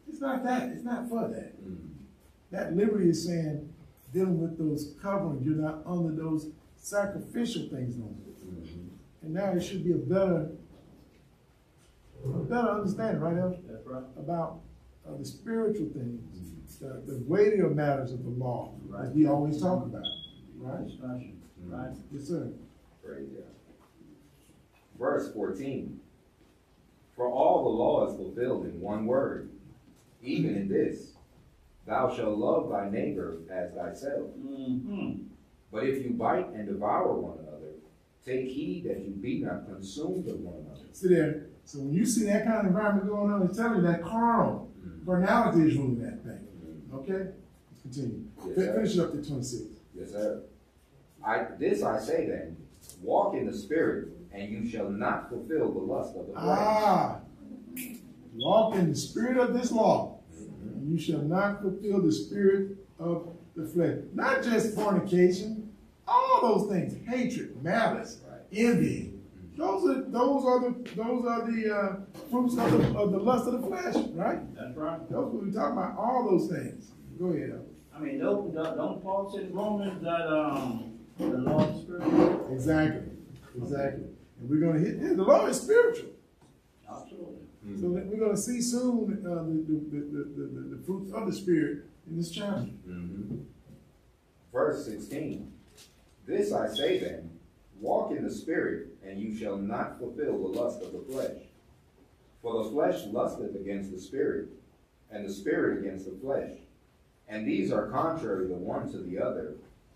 It's not that. It's not for that. Mhm. That liberty is saying, dealing with those coverings, you're not under those sacrificial things no more. Mhm. And now it should be a better, a better understanding, right, El? That's right. about uh, the spiritual things, the, the weightier matters of the law, as we always talk about. Right? Discussion. Right. Yes, sir. Praise God. Verse 14. For all the law is fulfilled in one word, even in this, thou shalt love thy neighbor as thyself. Mm-hmm. But if you bite and devour one another, take heed that you be not consumed of one another. See there. So when you see that kind of environment going on, it's telling you that carnal mm-hmm. carnality is ruling that thing. Mm-hmm. Okay? Let's continue. Yes, sir. Finish it up to 26. Yes, sir. I, this I say then, walk in the spirit, and you shall not fulfill the lust of the flesh. Ah, walk in the spirit of this law, mm-hmm. and you shall not fulfill the spirit of the flesh. Not just fornication, all those things, hatred, malice, Right. envy. Those are those are the those are the uh, fruits of the, of the lust of the flesh, right? That's right. Those what we talking about. All those things. Go ahead. I mean, don't, don't don't Paul say in Romans that, um, the law of the spirit? Exactly, exactly. And we're gonna hit. The law is spiritual. Absolutely. So we're gonna see soon uh, the, the, the, the, the, the fruits of the spirit in this chapter. Mhm. Verse 16. This I say then, walk in the spirit, and you shall not fulfill the lust of the flesh. For the flesh lusteth against the spirit, and the spirit against the flesh. And these are contrary the one to the other,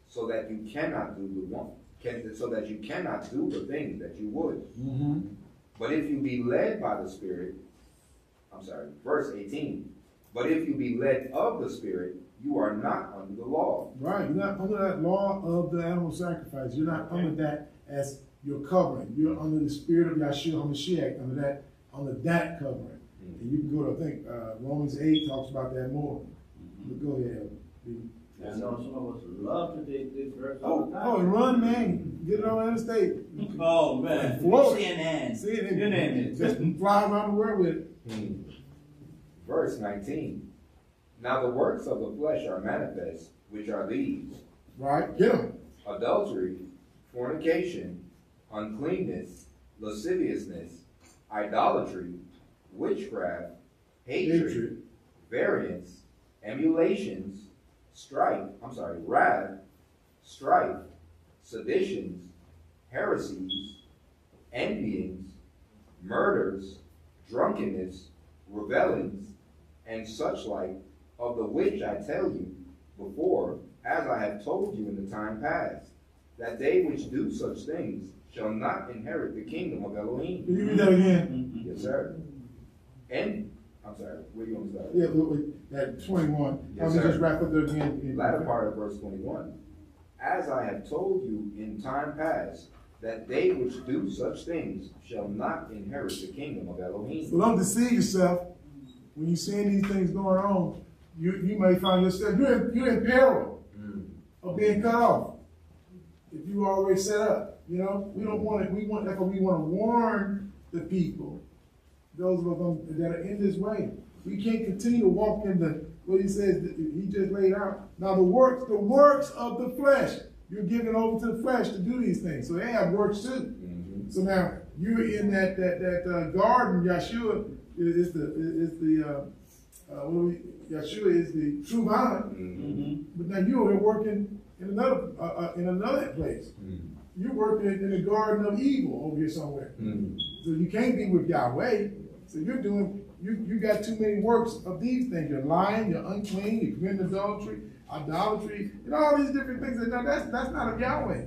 so that you cannot do the one, can, so that you cannot do the things that you would. But if you be led by the Spirit, I'm sorry, verse 18. But if you be led of the Spirit, you are not under the law. Right, you're not under that law of the animal sacrifice. You're not under that as your covering. You're under the spirit of Yahshua HaMashiach, under that, under that covering. And you can go to, I think, uh, Romans 8 talks about that more. But go ahead. Elvis. I know some of us love to take this verse Oh, all the oh, time. and run, man. Get it on interstate. Oh, man. Float. CNN. See it, You name and it. just fly around the world with it. Verse 19. Now the works of the flesh are manifest, which are these Right? Get them. adultery, fornication, uncleanness, lasciviousness, idolatry, witchcraft, hatred, Hatred. variance, emulations, strife, I'm sorry, wrath, strife, seditions, heresies, envyings, murders, drunkenness, rebellings, and such like, of the which I tell you before, as I have told you in the time past, that they which do such things shall not inherit the kingdom of Elohim. Can you read that again? Mhm. Yes, sir. And, I'm sorry, where you want to start? Yeah, wait, that 21. Yes, Let me sir. just wrap up there again. latter part of verse 21. As I have told you in time past, that they which do such things shall not inherit the kingdom of Elohim. So don't deceive yourself. When you're seeing these things going on, you, you may find yourself, you're in, you're in peril Mm. of being cut off. If you already set up, you know, we don't want it, we want, that's why we want to warn the people, those of them that are in this way. We can't continue to walk in the, what he says, he just laid out. Now the works, the works of the flesh, you're giving over to the flesh to do these things. So they have works too. Mhm. So now you're in that that that uh, garden. Yeshua is, is the is the uh, uh, what Yeshua is the true vine. Mhm. But now you're working in another uh, uh, in another place. Mhm. You're working in the garden of evil over here somewhere. Mhm. So you can't be with Yahweh. So you're doing you you got too many works of these things. You're lying. You're unclean. You're committing adultery, idolatry, and all these different things. Now that's that's not of Yahweh.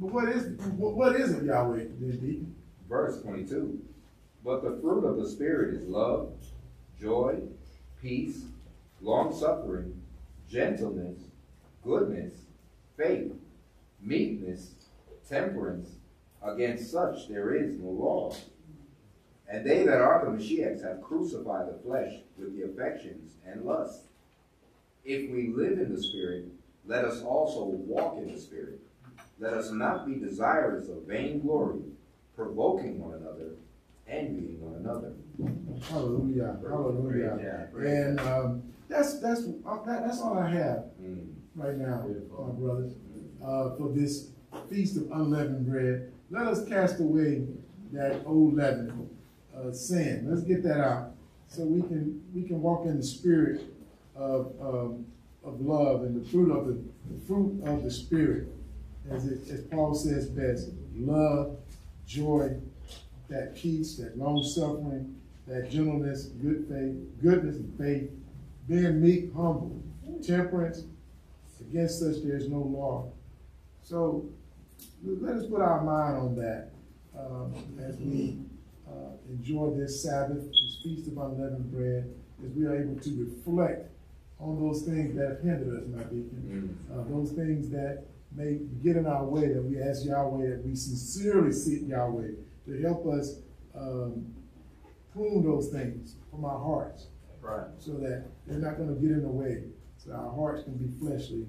But what is what, what is of Yahweh? Verse twenty-two. But the fruit of the Spirit is love, joy, peace, long-suffering, gentleness, goodness, faith, meekness, temperance. Against such there is no law. And they that are the Mashiachs have crucified the flesh with the affections and lusts. If we live in the Spirit, let us also walk in the Spirit. Let us not be desirous of vain glory, provoking one another, envying one another. Hallelujah, hallelujah. And um, that's that's uh, that, that's all I have Mm. right now, my brothers, uh, for this feast of unleavened bread. Let us cast away that old leaven, uh, sin. Let's get that out, so we can we can walk in the spirit of um, of love and the fruit of the, the fruit of the spirit, as it, as Paul says best: love, joy, that peace, that long suffering, that gentleness, good faith, goodness and faith, being meek, humble, temperance. Against such there is no law. So let us put our mind on that um, as we uh, enjoy this Sabbath, this feast of unleavened bread, as we are able to reflect on those things that have hindered us, my deacon. Mm. Uh, those things that may get in our way, that we ask Yahweh, that we sincerely seek Yahweh to help us um, prune those things from our hearts Right. so that they're not going to get in the way. So our hearts can be fleshly,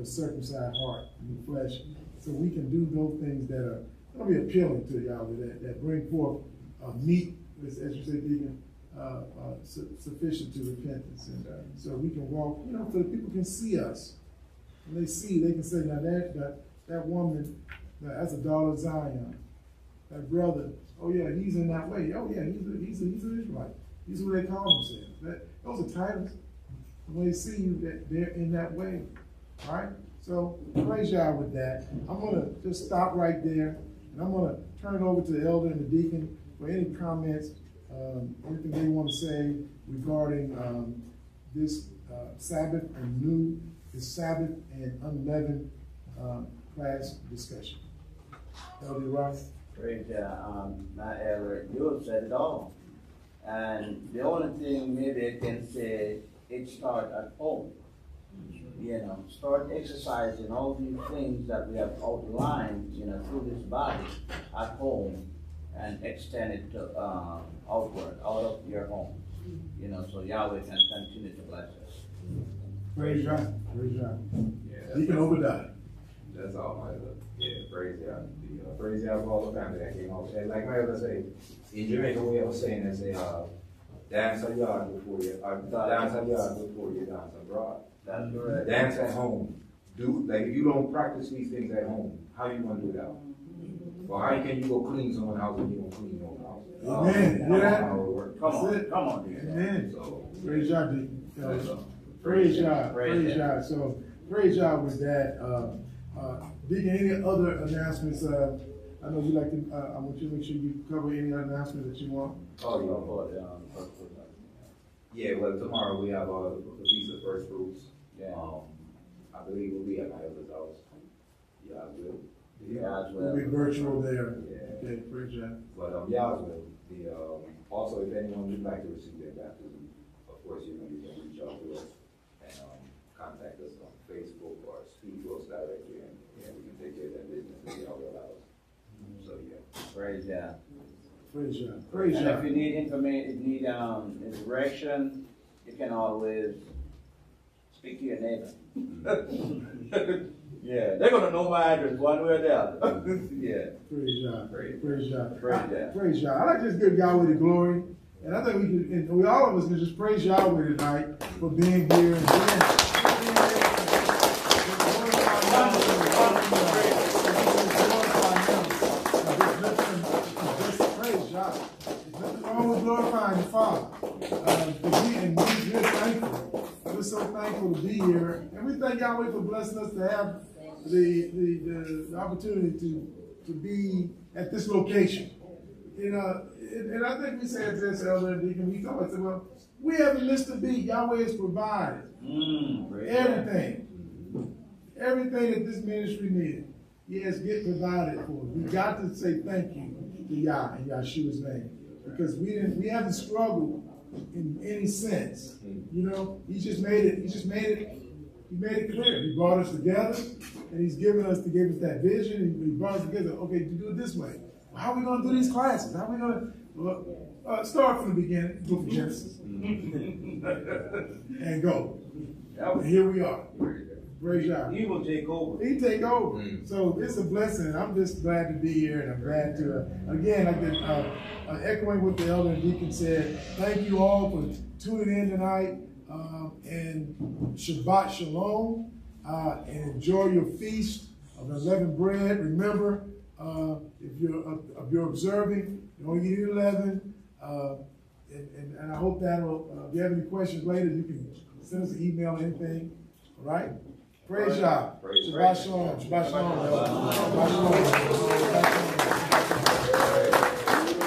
a circumcised heart in the flesh. So we can do those things that are going to be appealing to Yahweh, that, that bring forth uh, meet, as, as you say, Deacon, uh, uh, su- sufficient to repentance. And uh, so we can walk, you know, so that people can see us. When they see, they can say, now that, that, that woman, that- that's a daughter of Zion. That brother, oh yeah, he's in that way. Oh yeah, he's a, he's a, he's an Israelite. Are what they call themselves. That, those are titles. When they see you, that they're in that way. All right? So praise Yah with that. I'm gonna just stop right there, and I'm gonna turn it over to the elder and the deacon for any comments, um, anything they want to say regarding um, this uh, Sabbath and new, this Sabbath and unleavened um, class discussion. Elder Rice. Praise God, um, my elder, you have said it all. And the only thing maybe I can say, it start at home. You know, start exercising all these things that we have outlined, you know, through this body at home and extend it to, uh, outward, out of your home. You know, so Yahweh can continue to bless us. Praise Yah. Praise Yah. Yeah, that's, Deacon Obadiah. that's all my other. Yeah, praise God. The, uh, praise God for all the family that came out. And like my other say, in Jamaica, we have a saying that say, uh, dance at yard before you, uh, dance at yard before you dance abroad. That's correct. Dance at home. Do, like, if you don't practice these things at home, how you gonna do it out? Or how can you go clean someone's house if you don't clean your own house? Amen. That's Hear that? how. Come on, it. come on, dear. Amen. So, Praise Yah, Deacon. that's all. Praise Yah. Praise Praise Yah. So praise Yah with that. Uh, uh, Deacon, any other announcements? Uh, I know you like to, uh, I want you to make sure you cover any other announcements that you want. Oh, yeah. For the, um, for- for the- Yeah, well, tomorrow we have, uh, the Feast of First Fruits. Yeah. Um, I believe we'll be at my elder's house. Yeah, I will. Yeah, as We'll well. be virtual there. Yeah. Okay, praise Yah. But, um, yeah, as well. The, um, also, if anyone would like to receive their baptism, of course, you know, you can reach out to us and, um, contact us on Facebook or speak to us directly and, yeah, take care of that business if y'all allow us. Praise God. Praise God. Praise And if God. you need information, need, um, direction, you can always speak to your neighbor. Yeah, they're gonna know my address one way or the other. Yeah. Praise God. Praise Praise God. Praise God. Praise God. I like to just give Yahweh the glory. And I think we can, and we all of us can just praise Yahweh tonight for being here and being. Praise God. There's nothing wrong with glorifying the Father. Uh, but we, and we, we're thankful. We're so thankful to be here. And we thank Yahweh for blessing us to have the, the, the, the opportunity to, to be at this location. You know, and, and I think we said this, Elder and Deacon, we told us, well, we haven't missed a beat. Yahweh has provided Mm, everything. Everything that this ministry needed. He has get provided for. We got to say thank you to Yah in Yahshua's name. Because we didn't we haven't struggled in any sense. You know, he just made it, he just made it, he made it clear. He brought us together and he's given us to give us that vision. He, he brought us together, okay, to do it this way. How are we gonna do these classes? How are we gonna well, uh, start from the beginning, go from Genesis. and go. And here we are. Praise God. He will take over. He take over. Mm. So it's a blessing. I'm just glad to be here, and I'm glad to uh, again, like the, uh, uh, echoing what the elder and deacon said. Thank you all for tuning in tonight, um, and Shabbat Shalom, uh, and enjoy your feast of unleavened bread. Remember, uh, if you're uh, if you're observing, you only eat unleavened. Uh, and, and, and I hope that'll. Uh, if you have any questions later, you can send us an email or anything. All right. Praise Yah. Praise- Shabbat shalom. Shabbat shalom. Shabbat shalom. Shabbat shalom.